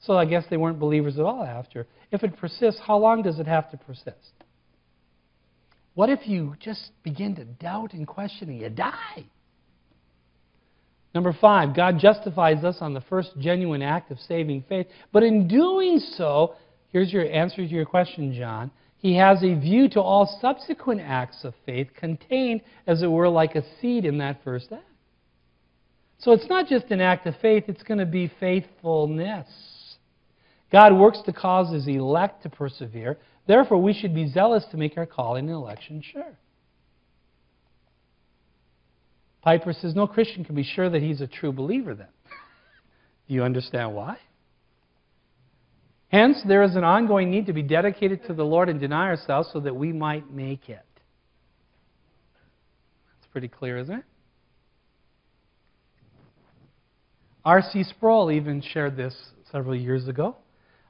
So I guess they weren't believers at all after. If it persists, how long does it have to persist? What if you just begin to doubt and question and you die? Number five, God justifies us on the first genuine act of saving faith. But in doing so, here's your answer to your question, John. He has a view to all subsequent acts of faith contained, as it were, like a seed in that first act. So it's not just an act of faith, it's going to be faithfulness. God works to cause his elect to persevere. Therefore, we should be zealous to make our calling and election sure. Piper says no Christian can be sure that he's a true believer then. Do *laughs* you understand why? Hence, there is an ongoing need to be dedicated to the Lord and deny ourselves so that we might make it. That's pretty clear, isn't it? R.C. Sproul even shared this several years ago.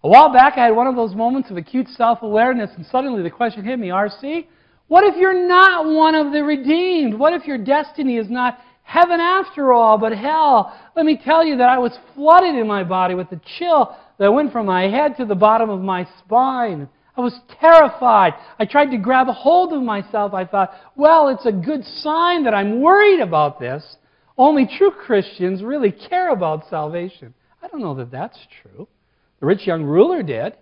A while back, I had one of those moments of acute self awareness, and suddenly the question hit me R.C., what if you're not one of the redeemed? What if your destiny is not heaven after all, but hell? Let me tell you that I was flooded in my body with a chill that went from my head to the bottom of my spine. I was terrified. I tried to grab a hold of myself. I thought, well, it's a good sign that I'm worried about this. Only true Christians really care about salvation. I don't know that that's true. The rich young ruler did.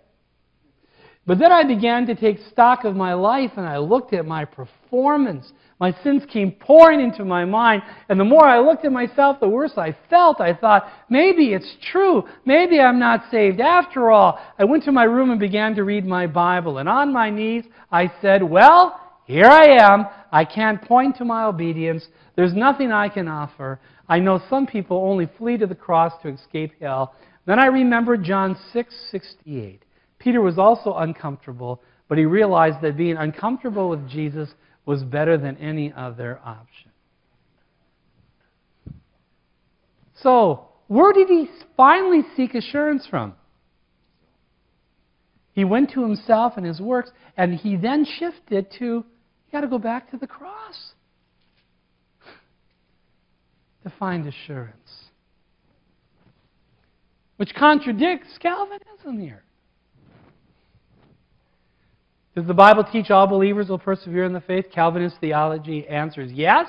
But then I began to take stock of my life and I looked at my performance. My sins came pouring into my mind. And the more I looked at myself, the worse I felt. I thought, maybe it's true. Maybe I'm not saved after all. I went to my room and began to read my Bible. And on my knees, I said, Well, here I am. I can't point to my obedience. There's nothing I can offer. I know some people only flee to the cross to escape hell. Then I remembered John 6:68. Peter was also uncomfortable, but he realized that being uncomfortable with Jesus was better than any other option. So, where did he finally seek assurance from? He went to himself and his works, and he then shifted to, you got to go back to the cross to find assurance. Which contradicts Calvinism here. Does the Bible teach all believers will persevere in the faith? Calvinist theology answers yes.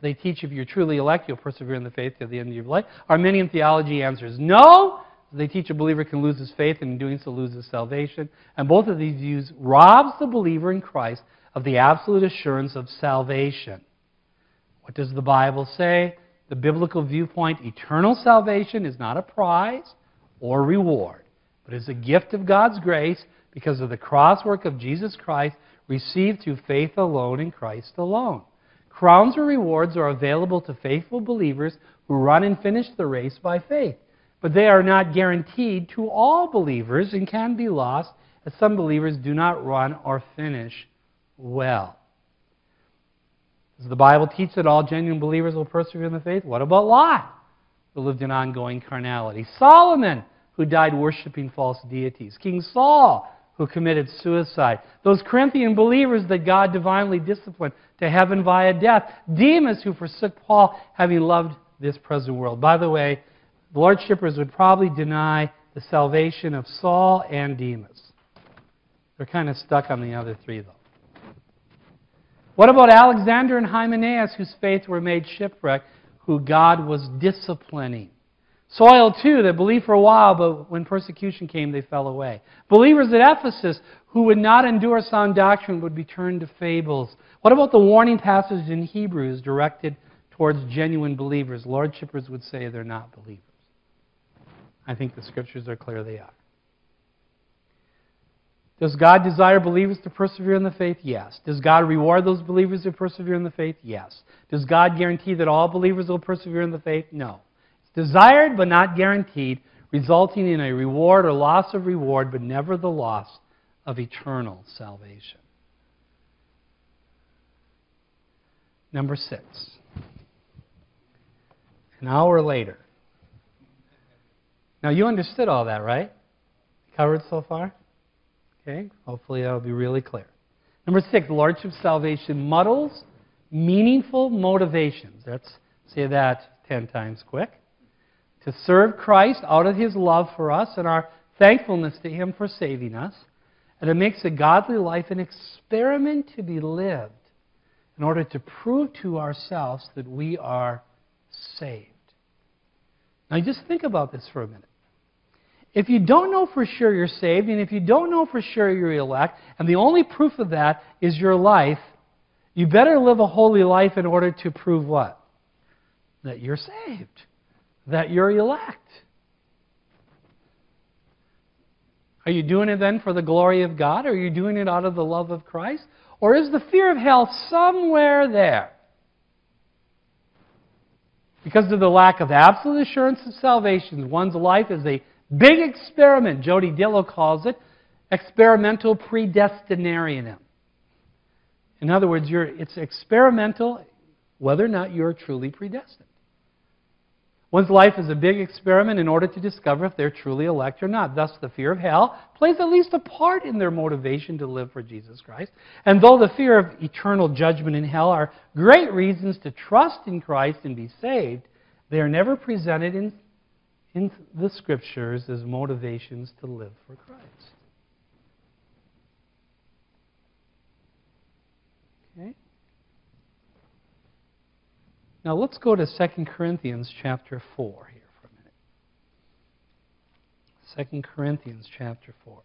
They teach if you're truly elect, you'll persevere in the faith to the end of your life. Arminian theology answers no. They teach a believer can lose his faith and in doing so lose his salvation. And both of these views robs the believer in Christ of the absolute assurance of salvation. What does the Bible say? The biblical viewpoint, eternal salvation is not a prize or reward, but is a gift of God's grace because of the cross work of Jesus Christ received through faith alone in Christ alone. Crowns or rewards are available to faithful believers who run and finish the race by faith, but they are not guaranteed to all believers and can be lost as some believers do not run or finish well. Does the Bible teach that all genuine believers will persevere in the faith? What about Lot, who lived in ongoing carnality? Solomon, who died worshiping false deities. King Saul, who committed suicide. Those Corinthian believers that God divinely disciplined to heaven via death. Demas, who forsook Paul, having loved this present world. By the way, the Lordshippers would probably deny the salvation of Saul and Demas. They're kind of stuck on the other three, though. What about Alexander and Hymenaeus, whose faith were made shipwreck, who God was disciplining? Soil, too, that believed for a while, but when persecution came, they fell away. Believers at Ephesus who would not endure sound doctrine would be turned to fables. What about the warning passage in Hebrews directed towards genuine believers? Lordshippers would say they're not believers. I think the scriptures are clear they are. Does God desire believers to persevere in the faith? Yes. Does God reward those believers who persevere in the faith? Yes. Does God guarantee that all believers will persevere in the faith? No. Desired but not guaranteed, resulting in a reward or loss of reward, but never the loss of eternal salvation. Number six. An hour later. Now, you understood all that, right? Covered so far? Okay, hopefully that'll be really clear. Number six, Lordship salvation muddles meaningful motivations. Let's say that ten times quick. To serve Christ out of his love for us and our thankfulness to him for saving us. And it makes a godly life an experiment to be lived in order to prove to ourselves that we are saved. Now, just think about this for a minute. If you don't know for sure you're saved, and if you don't know for sure you're elect, and the only proof of that is your life, you better live a holy life in order to prove what? That you're saved, that you're elect. Are you doing it then for the glory of God? Are you doing it out of the love of Christ? Or is the fear of hell somewhere there? Because of the lack of absolute assurance of salvation, one's life is a Big experiment, Jody Dillow calls it, experimental predestinarianism. In other words, it's experimental whether or not you're truly predestined. One's life is a big experiment in order to discover if they're truly elect or not. Thus, the fear of hell plays at least a part in their motivation to live for Jesus Christ. And though the fear of eternal judgment in hell are great reasons to trust in Christ and be saved, they are never presented in in the scriptures as motivations to live for Christ. Okay? Now let's go to 2 Corinthians chapter 4 here for a minute. 2 Corinthians chapter 4.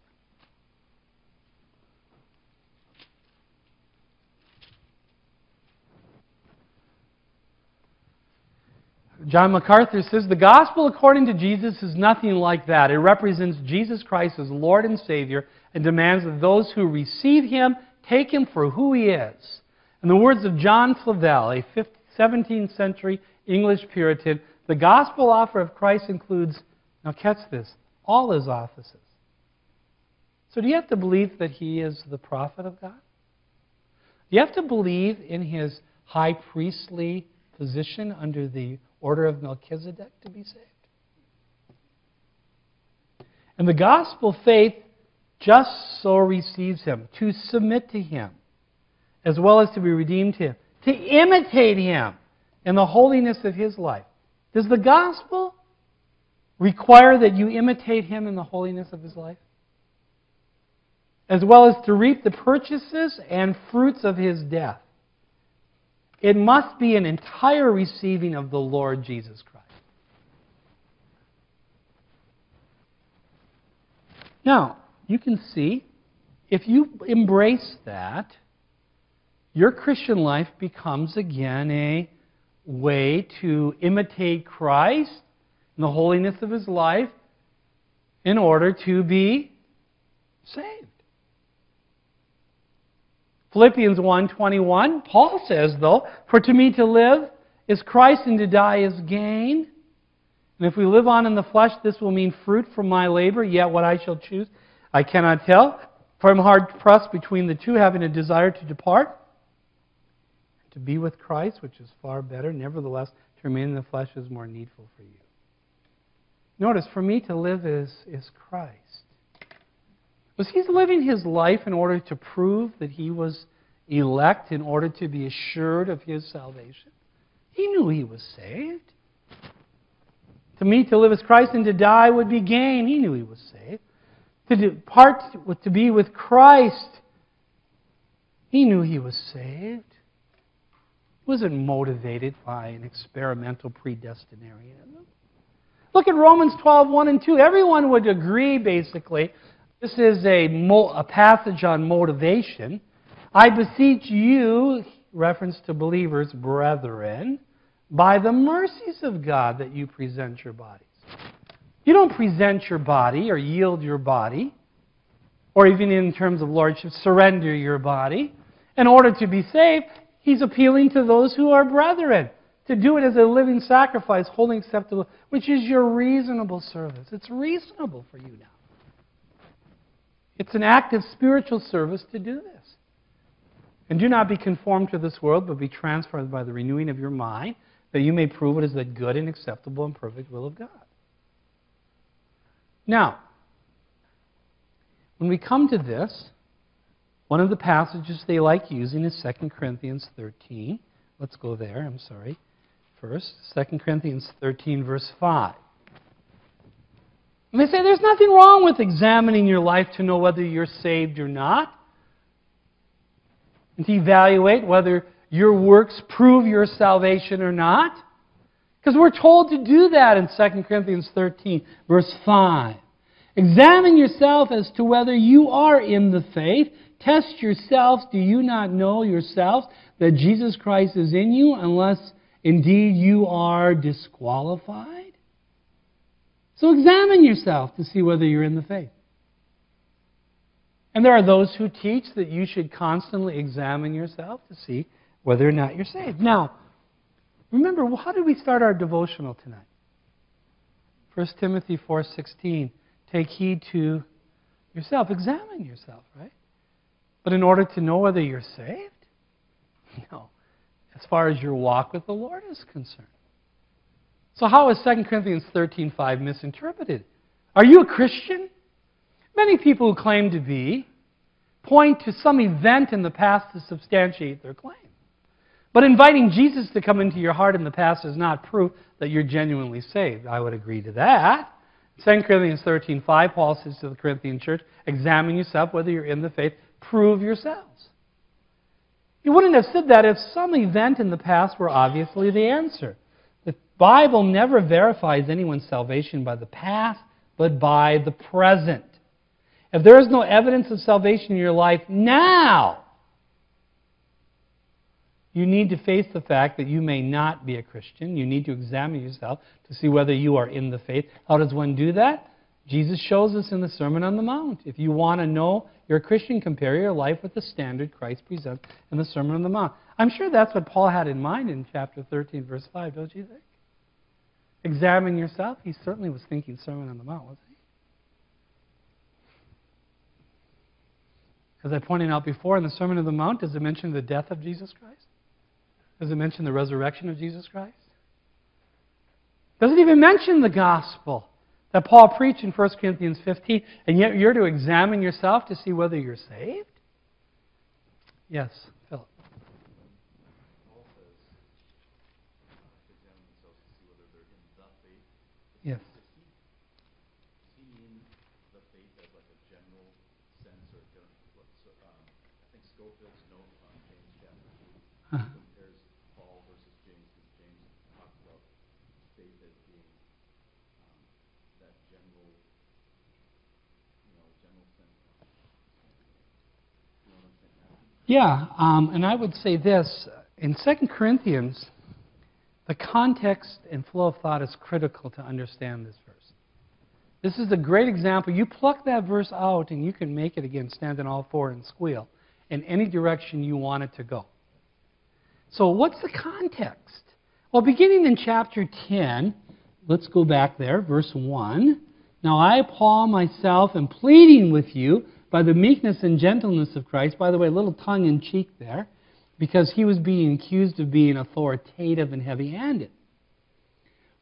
John MacArthur says the gospel according to Jesus is nothing like that. It represents Jesus Christ as Lord and Savior and demands that those who receive him take him for who he is. In the words of John Flavel, a 17th century English Puritan, the gospel offer of Christ includes, now catch this, all his offices. So do you have to believe that he is the prophet of God? Do you have to believe in his high priestly position under the order of Melchizedek to be saved. And the gospel faith just so receives him, to submit to him, as well as to be redeemed to him, to imitate him in the holiness of his life. Does the gospel require that you imitate him in the holiness of his life? as well as to reap the purchases and fruits of his death. It must be an entire receiving of the Lord Jesus Christ. Now, you can see, if you embrace that, your Christian life becomes again a way to imitate Christ and the holiness of his life in order to be saved. Philippians 1:21, Paul says though, for to me to live is Christ and to die is gain. And if we live on in the flesh, this will mean fruit from my labor, yet what I shall choose I cannot tell. For I'm hard pressed between the two, having a desire to depart, to be with Christ, which is far better. Nevertheless, to remain in the flesh is more needful for you. Notice, for me to live is, is Christ. Was he living his life in order to prove that he was elect, in order to be assured of his salvation? He knew he was saved. To me, to live as Christ and to die would be gain. He knew he was saved. To depart, to be with Christ, he knew he was saved. Wasn't motivated by an experimental predestinarianism. Look at Romans 12, 1 and 2. Everyone would agree, basically, this is a, a passage on motivation. I beseech you, reference to believers, brethren, by the mercies of God that you present your bodies. You don't present your body or yield your body, or even in terms of lordship, surrender your body. In order to be saved, he's appealing to those who are brethren to do it as a living sacrifice, holy acceptable, which is your reasonable service. It's reasonable for you now. It's an act of spiritual service to do this. And do not be conformed to this world, but be transformed by the renewing of your mind, that you may prove what is the good and acceptable and perfect will of God. Now, when we come to this, one of the passages they like using is 2 Corinthians 13. Let's go there, I'm sorry. First, 2 Corinthians 13, verse 5. And they say there's nothing wrong with examining your life to know whether you're saved or not, and to evaluate whether your works prove your salvation or not. Because we're told to do that in 2 Corinthians 13, verse 5. Examine yourself as to whether you are in the faith. Test yourselves. Do you not know yourselves that Jesus Christ is in you, unless indeed you are disqualified? So examine yourself to see whether you're in the faith. And there are those who teach that you should constantly examine yourself to see whether or not you're saved. Now, remember, how did we start our devotional tonight? 1 Timothy 4:16 Take heed to yourself. Examine yourself, right? But in order to know whether you're saved? *laughs* No. As far as your walk with the Lord is concerned. So how is 2 Corinthians 13:5 misinterpreted? Are you a Christian? Many people who claim to be point to some event in the past to substantiate their claim. But inviting Jesus to come into your heart in the past is not proof that you're genuinely saved. I would agree to that. 2 Corinthians 13:5 Paul says to the Corinthian church, "Examine yourself whether you're in the faith, prove yourselves." You wouldn't have said that if some event in the past were obviously the answer. The Bible never verifies anyone's salvation by the past, but by the present. If there is no evidence of salvation in your life now, you need to face the fact that you may not be a Christian. You need to examine yourself to see whether you are in the faith. How does one do that? Jesus shows us in the Sermon on the Mount. If you want to know you're a Christian, compare your life with the standard Christ presents in the Sermon on the Mount. I'm sure that's what Paul had in mind in chapter 13, verse 5, don't you think? Examine yourself. He certainly was thinking Sermon on the Mount, wasn't he? As I pointed out before, in the Sermon on the Mount, does it mention the death of Jesus Christ? Does it mention the resurrection of Jesus Christ? Doesn't even mention the gospel that Paul preached in 1 Corinthians 15, and yet you're to examine yourself to see whether you're saved? Yes, Philip. Paul says, uh, examine themselves to see whether they're in the faith. Yes. Does he, does he mean the faith as like a general sense or get what's, um, I think Scofield's note on James chapter two Uh-huh. compares Paul versus James, because James talks about faith as being, um, that general, you know, general sense. You know what I'm saying? Matthew? Yeah, um, and I would say this in 2 Corinthians, the context and flow of thought is critical to understand this verse. This is a great example. You pluck that verse out, and you can make it again stand on all four and squeal in any direction you want it to go. So, what's the context? Well, beginning in chapter 10, let's go back there, verse 1. Now, I, Paul, myself, am pleading with you by the meekness and gentleness of Christ. By the way, a little tongue in cheek there, because he was being accused of being authoritative and heavy handed.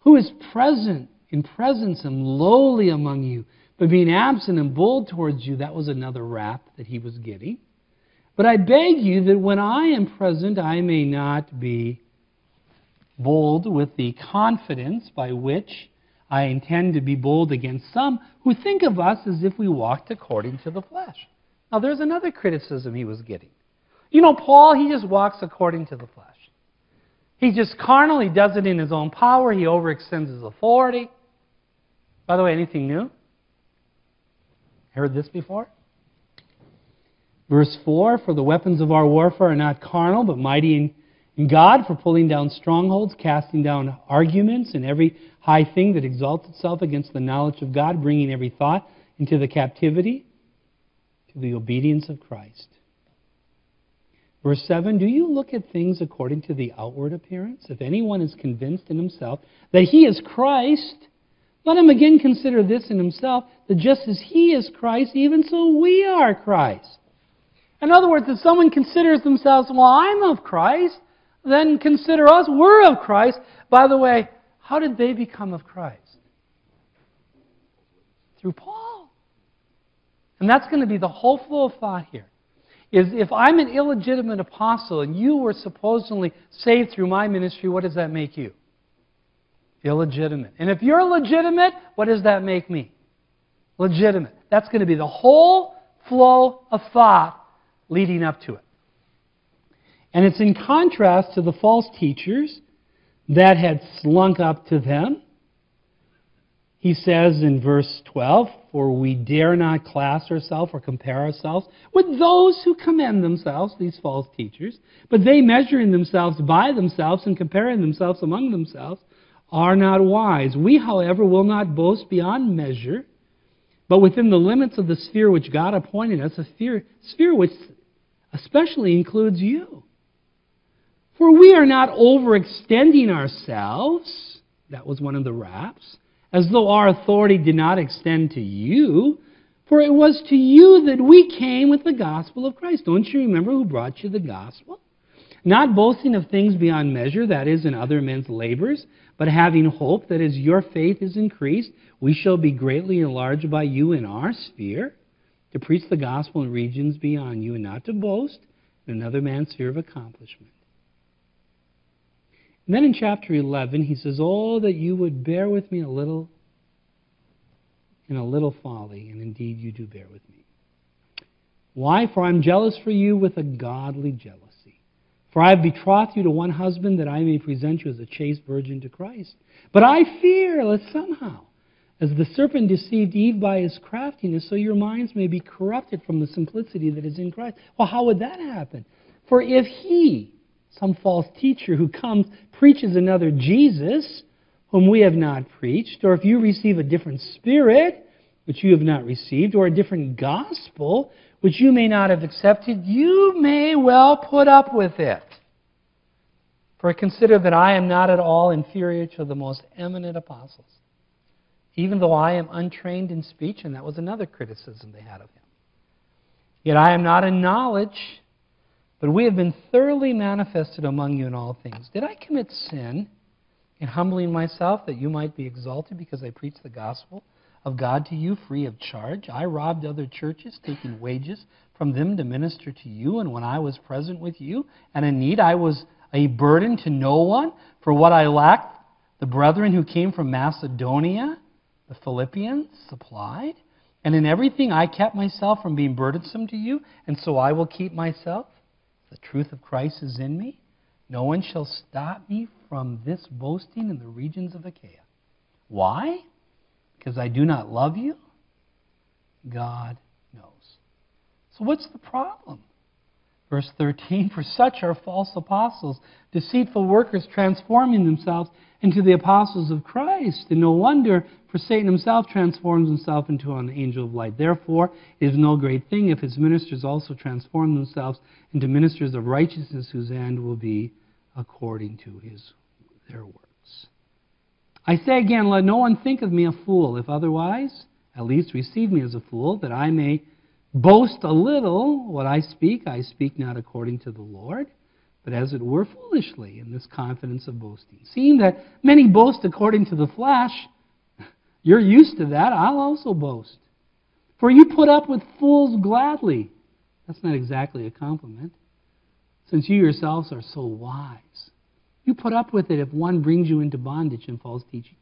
Who is present in presence and lowly among you, but being absent and bold towards you, that was another rap that he was getting. But I beg you that when I am present, I may not be bold with the confidence by which I intend to be bold against some who think of us as if we walked according to the flesh. Now, there's another criticism he was getting. You know, Paul, he just walks according to the flesh. He just carnally does it in his own power, he overextends his authority. By the way, anything new? Heard this before? Verse 4 For the weapons of our warfare are not carnal, but mighty in, in God for pulling down strongholds, casting down arguments, and every high thing that exalts itself against the knowledge of God, bringing every thought into the captivity to the obedience of Christ. Verse 7 Do you look at things according to the outward appearance? If anyone is convinced in himself that he is Christ, let him again consider this in himself that just as he is Christ, even so we are Christ. In other words, if someone considers themselves, well, I'm of Christ, then consider us, we're of Christ. By the way, how did they become of Christ? Through Paul. And that's going to be the whole flow of thought here. Is if I'm an illegitimate apostle and you were supposedly saved through my ministry, what does that make you? Illegitimate. And if you're legitimate, what does that make me? Legitimate. That's going to be the whole flow of thought leading up to it. And it's in contrast to the false teachers that had slunk up to them. He says in verse 12, For we dare not class ourselves or compare ourselves with those who commend themselves, these false teachers, but they measuring themselves by themselves and comparing themselves among themselves are not wise. We, however, will not boast beyond measure, but within the limits of the sphere which God appointed us, a sphere, sphere which especially includes you. For we are not overextending ourselves, that was one of the raps, as though our authority did not extend to you. For it was to you that we came with the gospel of Christ. Don't you remember who brought you the gospel? Not boasting of things beyond measure, that is, in other men's labors, but having hope that as your faith is increased, we shall be greatly enlarged by you in our sphere, to preach the gospel in regions beyond you, and not to boast in another man's sphere of accomplishment. And then in chapter 11, he says, Oh, that you would bear with me a little in a little folly, and indeed you do bear with me. Why? For I'm jealous for you with a godly jealousy. For I have betrothed you to one husband that I may present you as a chaste virgin to Christ. But I fear lest somehow, as the serpent deceived Eve by his craftiness, so your minds may be corrupted from the simplicity that is in Christ. Well, how would that happen? For if he, some false teacher who comes, preaches another Jesus, whom we have not preached, or if you receive a different spirit, which you have not received, or a different gospel, which you may not have accepted, you may well put up with it. For consider that I am not at all inferior to the most eminent apostles, even though I am untrained in speech, and that was another criticism they had of him. Yet I am not in knowledge, but we have been thoroughly manifested among you in all things. Did I commit sin in humbling myself that you might be exalted because I preached the gospel of God to you free of charge? I robbed other churches, taking wages from them to minister to you, and when I was present with you and in need, I was a burden to no one. For what I lacked, the brethren who came from Macedonia, the Philippians, supplied. And in everything I kept myself from being burdensome to you, and so I will keep myself. The truth of Christ is in me. No one shall stop me from this boasting in the regions of Achaia. Why? Because I do not love you? God knows. So, what's the problem? Verse 13 *laughs* For such are false apostles, deceitful workers transforming themselves into the apostles of Christ. And no wonder, for Satan himself transforms himself into an angel of light. Therefore, it is no great thing if his ministers also transform themselves into ministers of righteousness, whose end will be according to his, their works. I say again, let no one think of me a fool. If otherwise, at least receive me as a fool, that I may boast a little. What I speak, I speak not according to the Lord but as it were foolishly in this confidence of boasting. Seeing that many boast according to the flesh, you're used to that, I'll also boast. For you put up with fools gladly. That's not exactly a compliment, since you yourselves are so wise. You put up with it if one brings you into bondage and false teaching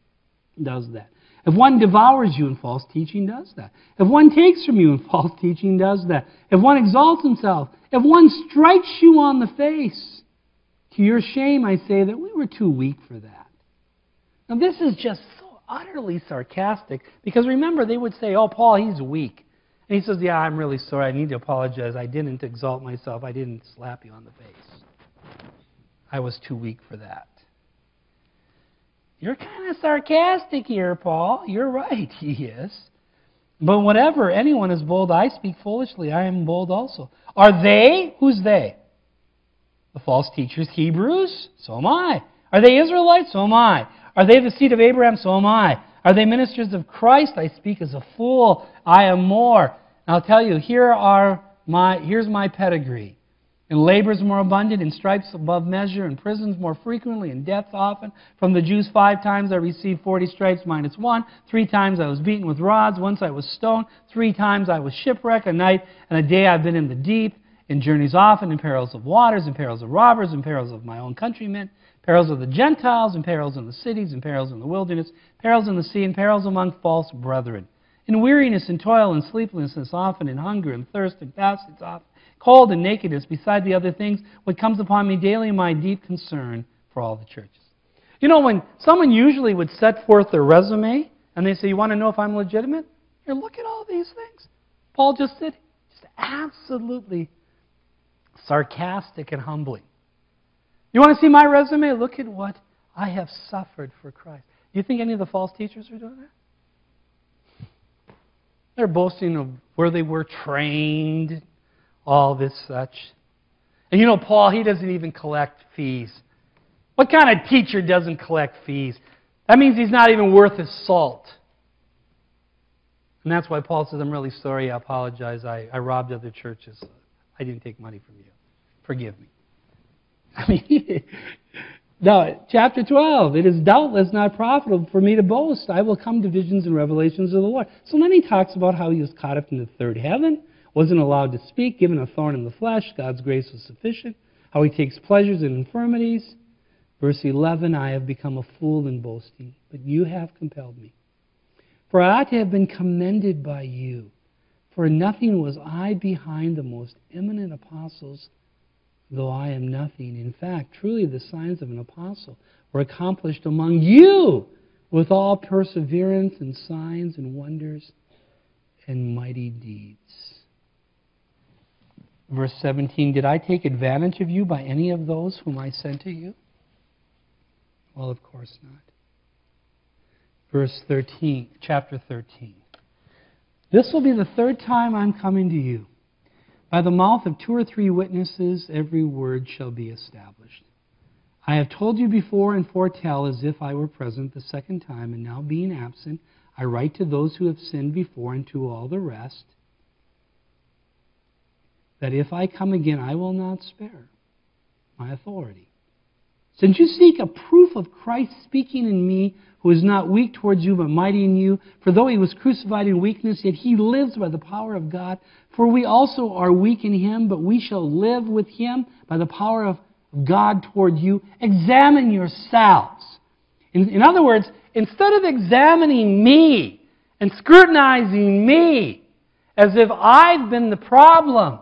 does that. If one devours you in false teaching, does that. If one takes from you in *laughs* false teaching, does that. If one exalts himself, if one strikes you on the face, to your shame, I say that we were too weak for that. Now, this is just so utterly sarcastic because remember, they would say, Oh, Paul, he's weak. And he says, Yeah, I'm really sorry. I need to apologize. I didn't exalt myself, I didn't slap you on the face. I was too weak for that. You're kind of sarcastic here, Paul. You're right, *laughs* he is. But whatever, anyone is bold, I speak foolishly. I am bold also. Are they? Who's they? The false teachers, Hebrews? So am I. Are they Israelites? So am I. Are they the seed of Abraham? So am I. Are they ministers of Christ? I speak as a fool. I am more. And I'll tell you, here are my, here's my pedigree. In labors more abundant, and stripes above measure, and prisons more frequently, and deaths often. From the Jews, five times I received 40 stripes minus one. Three times I was beaten with rods. Once I was stoned. Three times I was shipwrecked. A night and a day I've been in the deep in journeys often, in perils of waters, in perils of robbers, in perils of my own countrymen, perils of the Gentiles, in perils in the cities, in perils in the wilderness, perils in the sea, and perils among false brethren. In weariness and toil and sleeplessness often, in hunger and thirst and fastings often, cold and nakedness, beside the other things, what comes upon me daily my deep concern for all the churches. You know, when someone usually would set forth their resume and they say, You want to know if I'm legitimate? Here, look at all these things. Paul just did. Just absolutely sarcastic and humbling. You want to see my resume? Look at what I have suffered for Christ. Do you think any of the false teachers are doing that? They're boasting of where they were trained, all this such. And you know, Paul, he doesn't even collect fees. What kind of teacher doesn't collect fees? That means he's not even worth his salt. And that's why Paul says, I'm really sorry, I apologize, I, I robbed other churches. I didn't take money from you. Forgive me. *laughs* I mean, now, chapter 12, it is doubtless not profitable for me to boast. I will come to visions and revelations of the Lord. So then he talks about how he was caught up in the third heaven, wasn't allowed to speak, given a thorn in the flesh. God's grace was sufficient. How he takes pleasures in infirmities. Verse 11, I have become a fool in boasting, but you have compelled me. For I ought to have been commended by you. For nothing was I behind the most eminent apostles, though I am nothing. In fact, truly the signs of an apostle were accomplished among you with all perseverance and signs and wonders and mighty deeds. Verse 17 Did I take advantage of you by any of those whom I sent to you? Well, of course not. Verse 13, chapter 13. This will be the third time I'm coming to you. By the mouth of two or three witnesses, every word shall be established. I have told you before and foretell as if I were present the second time, and now being absent, I write to those who have sinned before and to all the rest, that if I come again, I will not spare my authority. Since you seek a proof of Christ speaking in me, who is not weak towards you, but mighty in you, for though he was crucified in weakness, yet he lives by the power of God. For we also are weak in him, but we shall live with him by the power of God toward you. Examine yourselves. In, in other words, instead of examining me and scrutinizing me as if I've been the problem.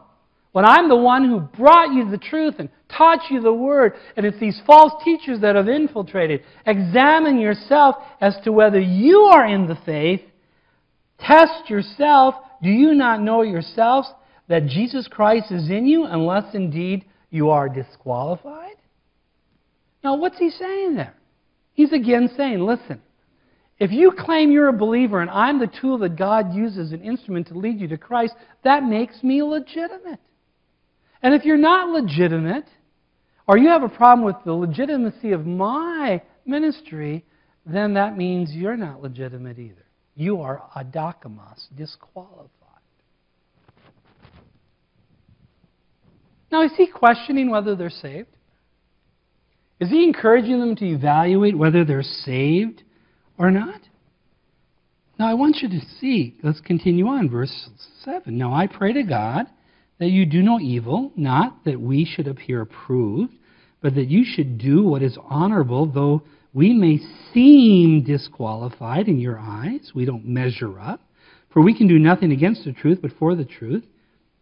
When I'm the one who brought you the truth and taught you the word, and it's these false teachers that have infiltrated. Examine yourself as to whether you are in the faith. Test yourself. Do you not know yourselves that Jesus Christ is in you, unless indeed you are disqualified? Now, what's he saying there? He's again saying, listen, if you claim you're a believer and I'm the tool that God uses, an instrument to lead you to Christ, that makes me legitimate. And if you're not legitimate, or you have a problem with the legitimacy of my ministry, then that means you're not legitimate either. You are adokimos, disqualified. Now, is he questioning whether they're saved? Is he encouraging them to evaluate whether they're saved or not? Now, I want you to see, let's continue on, verse 7. Now, I pray to God that you do no evil, not that we should appear approved, but that you should do what is honorable, though we may seem disqualified in your eyes. We don't measure up. For we can do nothing against the truth, but for the truth.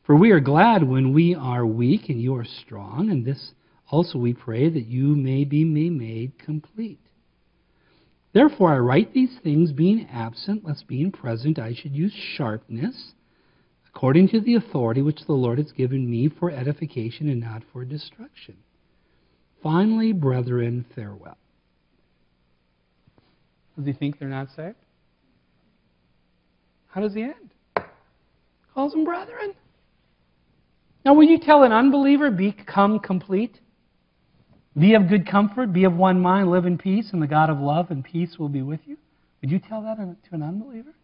For we are glad when we are weak and you are strong, and this also we pray that you may be made complete. Therefore I write these things, being absent, lest being present I should use sharpness according to the authority which the Lord has given me for edification and not for destruction. Finally, brethren, farewell. Does he think they're not saved? How does he end? Calls them brethren. Now, will you tell an unbeliever, become complete? Be of good comfort, be of one mind, live in peace, and the God of love and peace will be with you? Would you tell that to an unbeliever?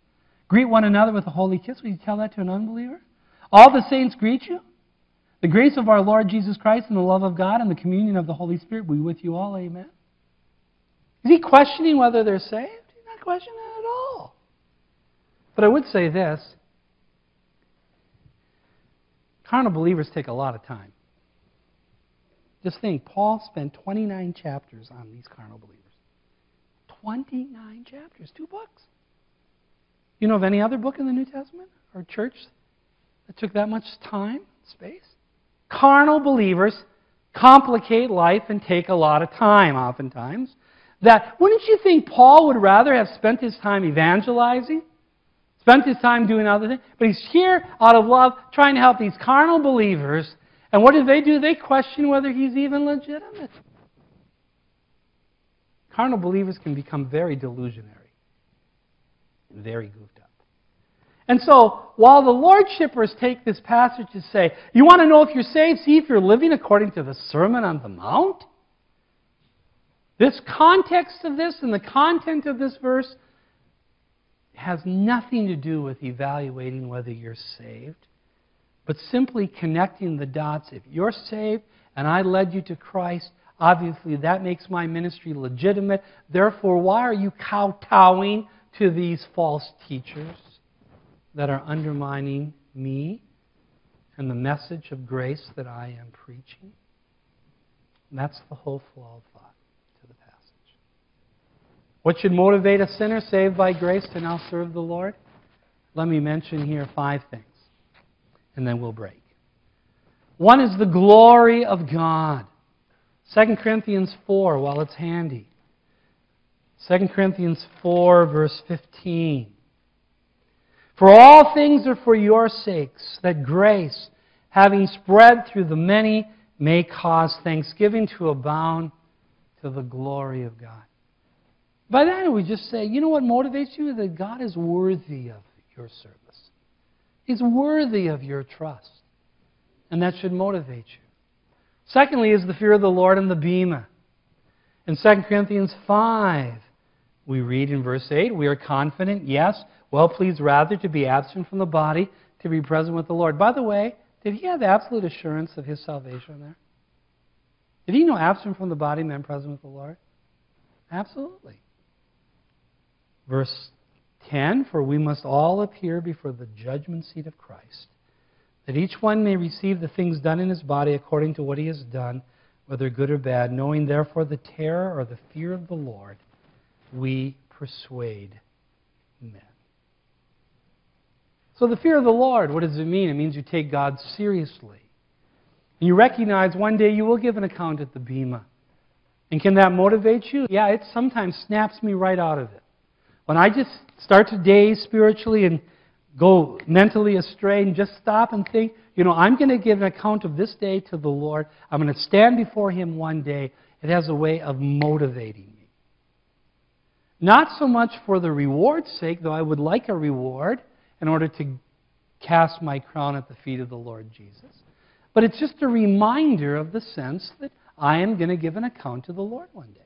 Greet one another with a holy kiss. Will you tell that to an unbeliever? All the saints greet you. The grace of our Lord Jesus Christ and the love of God and the communion of the Holy Spirit be with you all. Amen. Is he questioning whether they're saved? He's not questioning that at all. But I would say this carnal believers take a lot of time. Just think, Paul spent 29 chapters on these carnal believers. 29 chapters, two books. You know of any other book in the New Testament or church that took that much time, space? Carnal believers complicate life and take a lot of time, oftentimes. That wouldn't you think Paul would rather have spent his time evangelizing, spent his time doing other things? But he's here out of love, trying to help these carnal believers. And what do they do? They question whether he's even legitimate. Carnal believers can become very delusionary very goofed up. And so, while the Lordshippers take this passage to say, you want to know if you're saved? See if you're living according to the Sermon on the Mount? This context of this and the content of this verse has nothing to do with evaluating whether you're saved, but simply connecting the dots. If you're saved and I led you to Christ, obviously that makes my ministry legitimate. Therefore, why are you kowtowing to these false teachers that are undermining me and the message of grace that I am preaching. And that's the whole flow of thought to the passage. What should motivate a sinner saved by grace to now serve the Lord? Let me mention here five things, and then we'll break. One is the glory of God. 2 Corinthians 4, while it's handy. 2 Corinthians 4, verse 15. For all things are for your sakes, that grace, having spread through the many, may cause thanksgiving to abound to the glory of God. By that, we just say, you know what motivates you? That God is worthy of your service. He's worthy of your trust. And that should motivate you. Secondly, is the fear of the Lord and the Bema. In 2 Corinthians 5, we read in verse 8, we are confident, yes, well pleased rather to be absent from the body, to be present with the Lord. By the way, did he have absolute assurance of his salvation there? Did he know absent from the body meant present with the Lord? Absolutely. Verse 10 For we must all appear before the judgment seat of Christ, that each one may receive the things done in his body according to what he has done, whether good or bad, knowing therefore the terror or the fear of the Lord we persuade men. So, the fear of the Lord, what does it mean? It means you take God seriously. And you recognize one day you will give an account at the Bema. And can that motivate you? Yeah, it sometimes snaps me right out of it. When I just start to daze spiritually and go mentally astray and just stop and think, you know, I'm going to give an account of this day to the Lord. I'm going to stand before Him one day. It has a way of motivating. Not so much for the reward's sake, though I would like a reward in order to cast my crown at the feet of the Lord Jesus. But it's just a reminder of the sense that I am going to give an account to the Lord one day.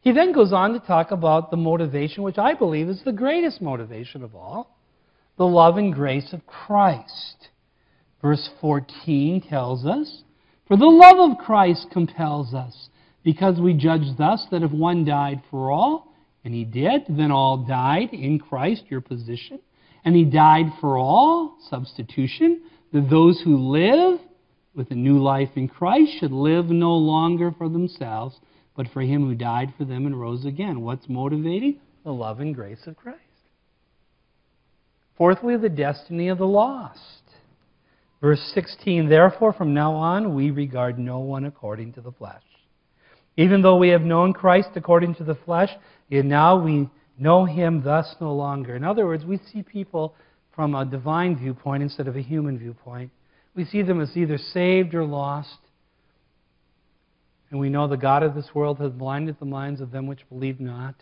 He then goes on to talk about the motivation, which I believe is the greatest motivation of all the love and grace of Christ. Verse 14 tells us, For the love of Christ compels us, because we judge thus that if one died for all, and he did, then all died in Christ, your position. And he died for all, substitution, that those who live with a new life in Christ should live no longer for themselves, but for him who died for them and rose again. What's motivating? The love and grace of Christ. Fourthly, the destiny of the lost. Verse 16 Therefore, from now on, we regard no one according to the flesh. Even though we have known Christ according to the flesh, yet now we know him thus no longer. In other words, we see people from a divine viewpoint instead of a human viewpoint. We see them as either saved or lost. And we know the God of this world has blinded the minds of them which believe not.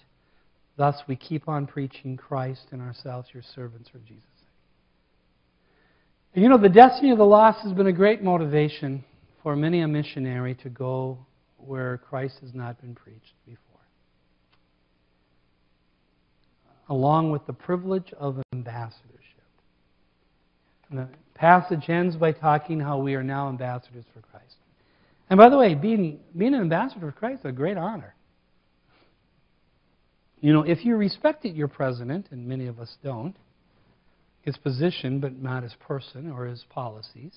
Thus we keep on preaching Christ and ourselves, your servants for Jesus' sake. And you know, the destiny of the lost has been a great motivation for many a missionary to go where Christ has not been preached before. Along with the privilege of ambassadorship. And the passage ends by talking how we are now ambassadors for Christ. And by the way, being, being an ambassador for Christ is a great honor. You know, if you respected your president, and many of us don't, his position, but not his person or his policies,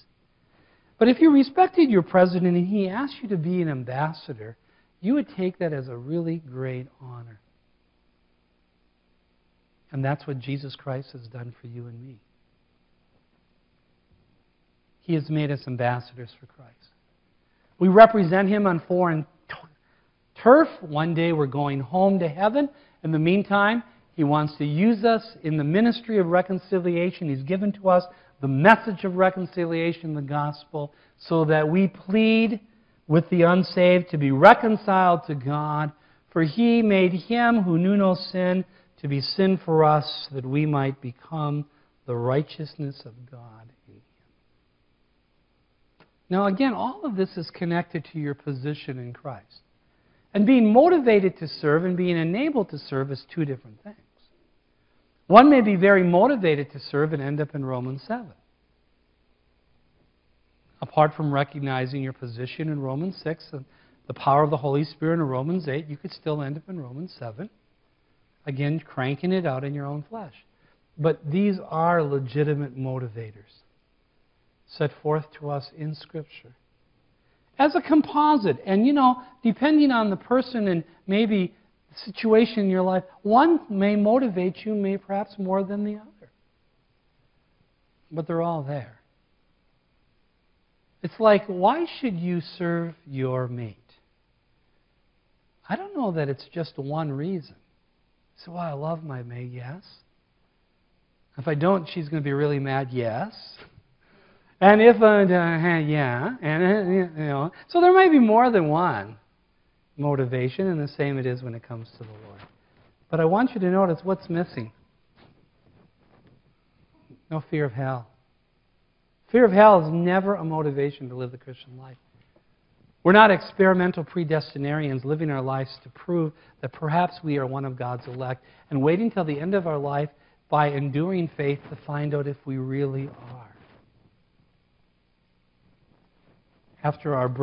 but if you respected your president and he asked you to be an ambassador, you would take that as a really great honor. And that's what Jesus Christ has done for you and me. He has made us ambassadors for Christ. We represent him on foreign turf. One day we're going home to heaven. In the meantime, he wants to use us in the ministry of reconciliation. He's given to us the message of reconciliation, the gospel, so that we plead with the unsaved to be reconciled to God. For he made him who knew no sin to be sin for us, that we might become the righteousness of God in him. Now, again, all of this is connected to your position in Christ. And being motivated to serve and being enabled to serve is two different things. One may be very motivated to serve and end up in Romans 7. Apart from recognizing your position in Romans 6 and the power of the Holy Spirit in Romans 8, you could still end up in Romans 7. Again, cranking it out in your own flesh. But these are legitimate motivators set forth to us in Scripture as a composite. And you know, depending on the person and maybe situation in your life, one may motivate you, may perhaps more than the other. But they're all there. It's like, why should you serve your mate? I don't know that it's just one reason. So, well, I love my mate, yes. If I don't, she's going to be really mad, yes. And if, uh, yeah, and, you know, so there may be more than one motivation, and the same it is when it comes to the Lord. But I want you to notice what's missing no fear of hell. Fear of hell is never a motivation to live the Christian life. We're not experimental predestinarians living our lives to prove that perhaps we are one of God's elect and waiting till the end of our life by enduring faith to find out if we really are. after our break.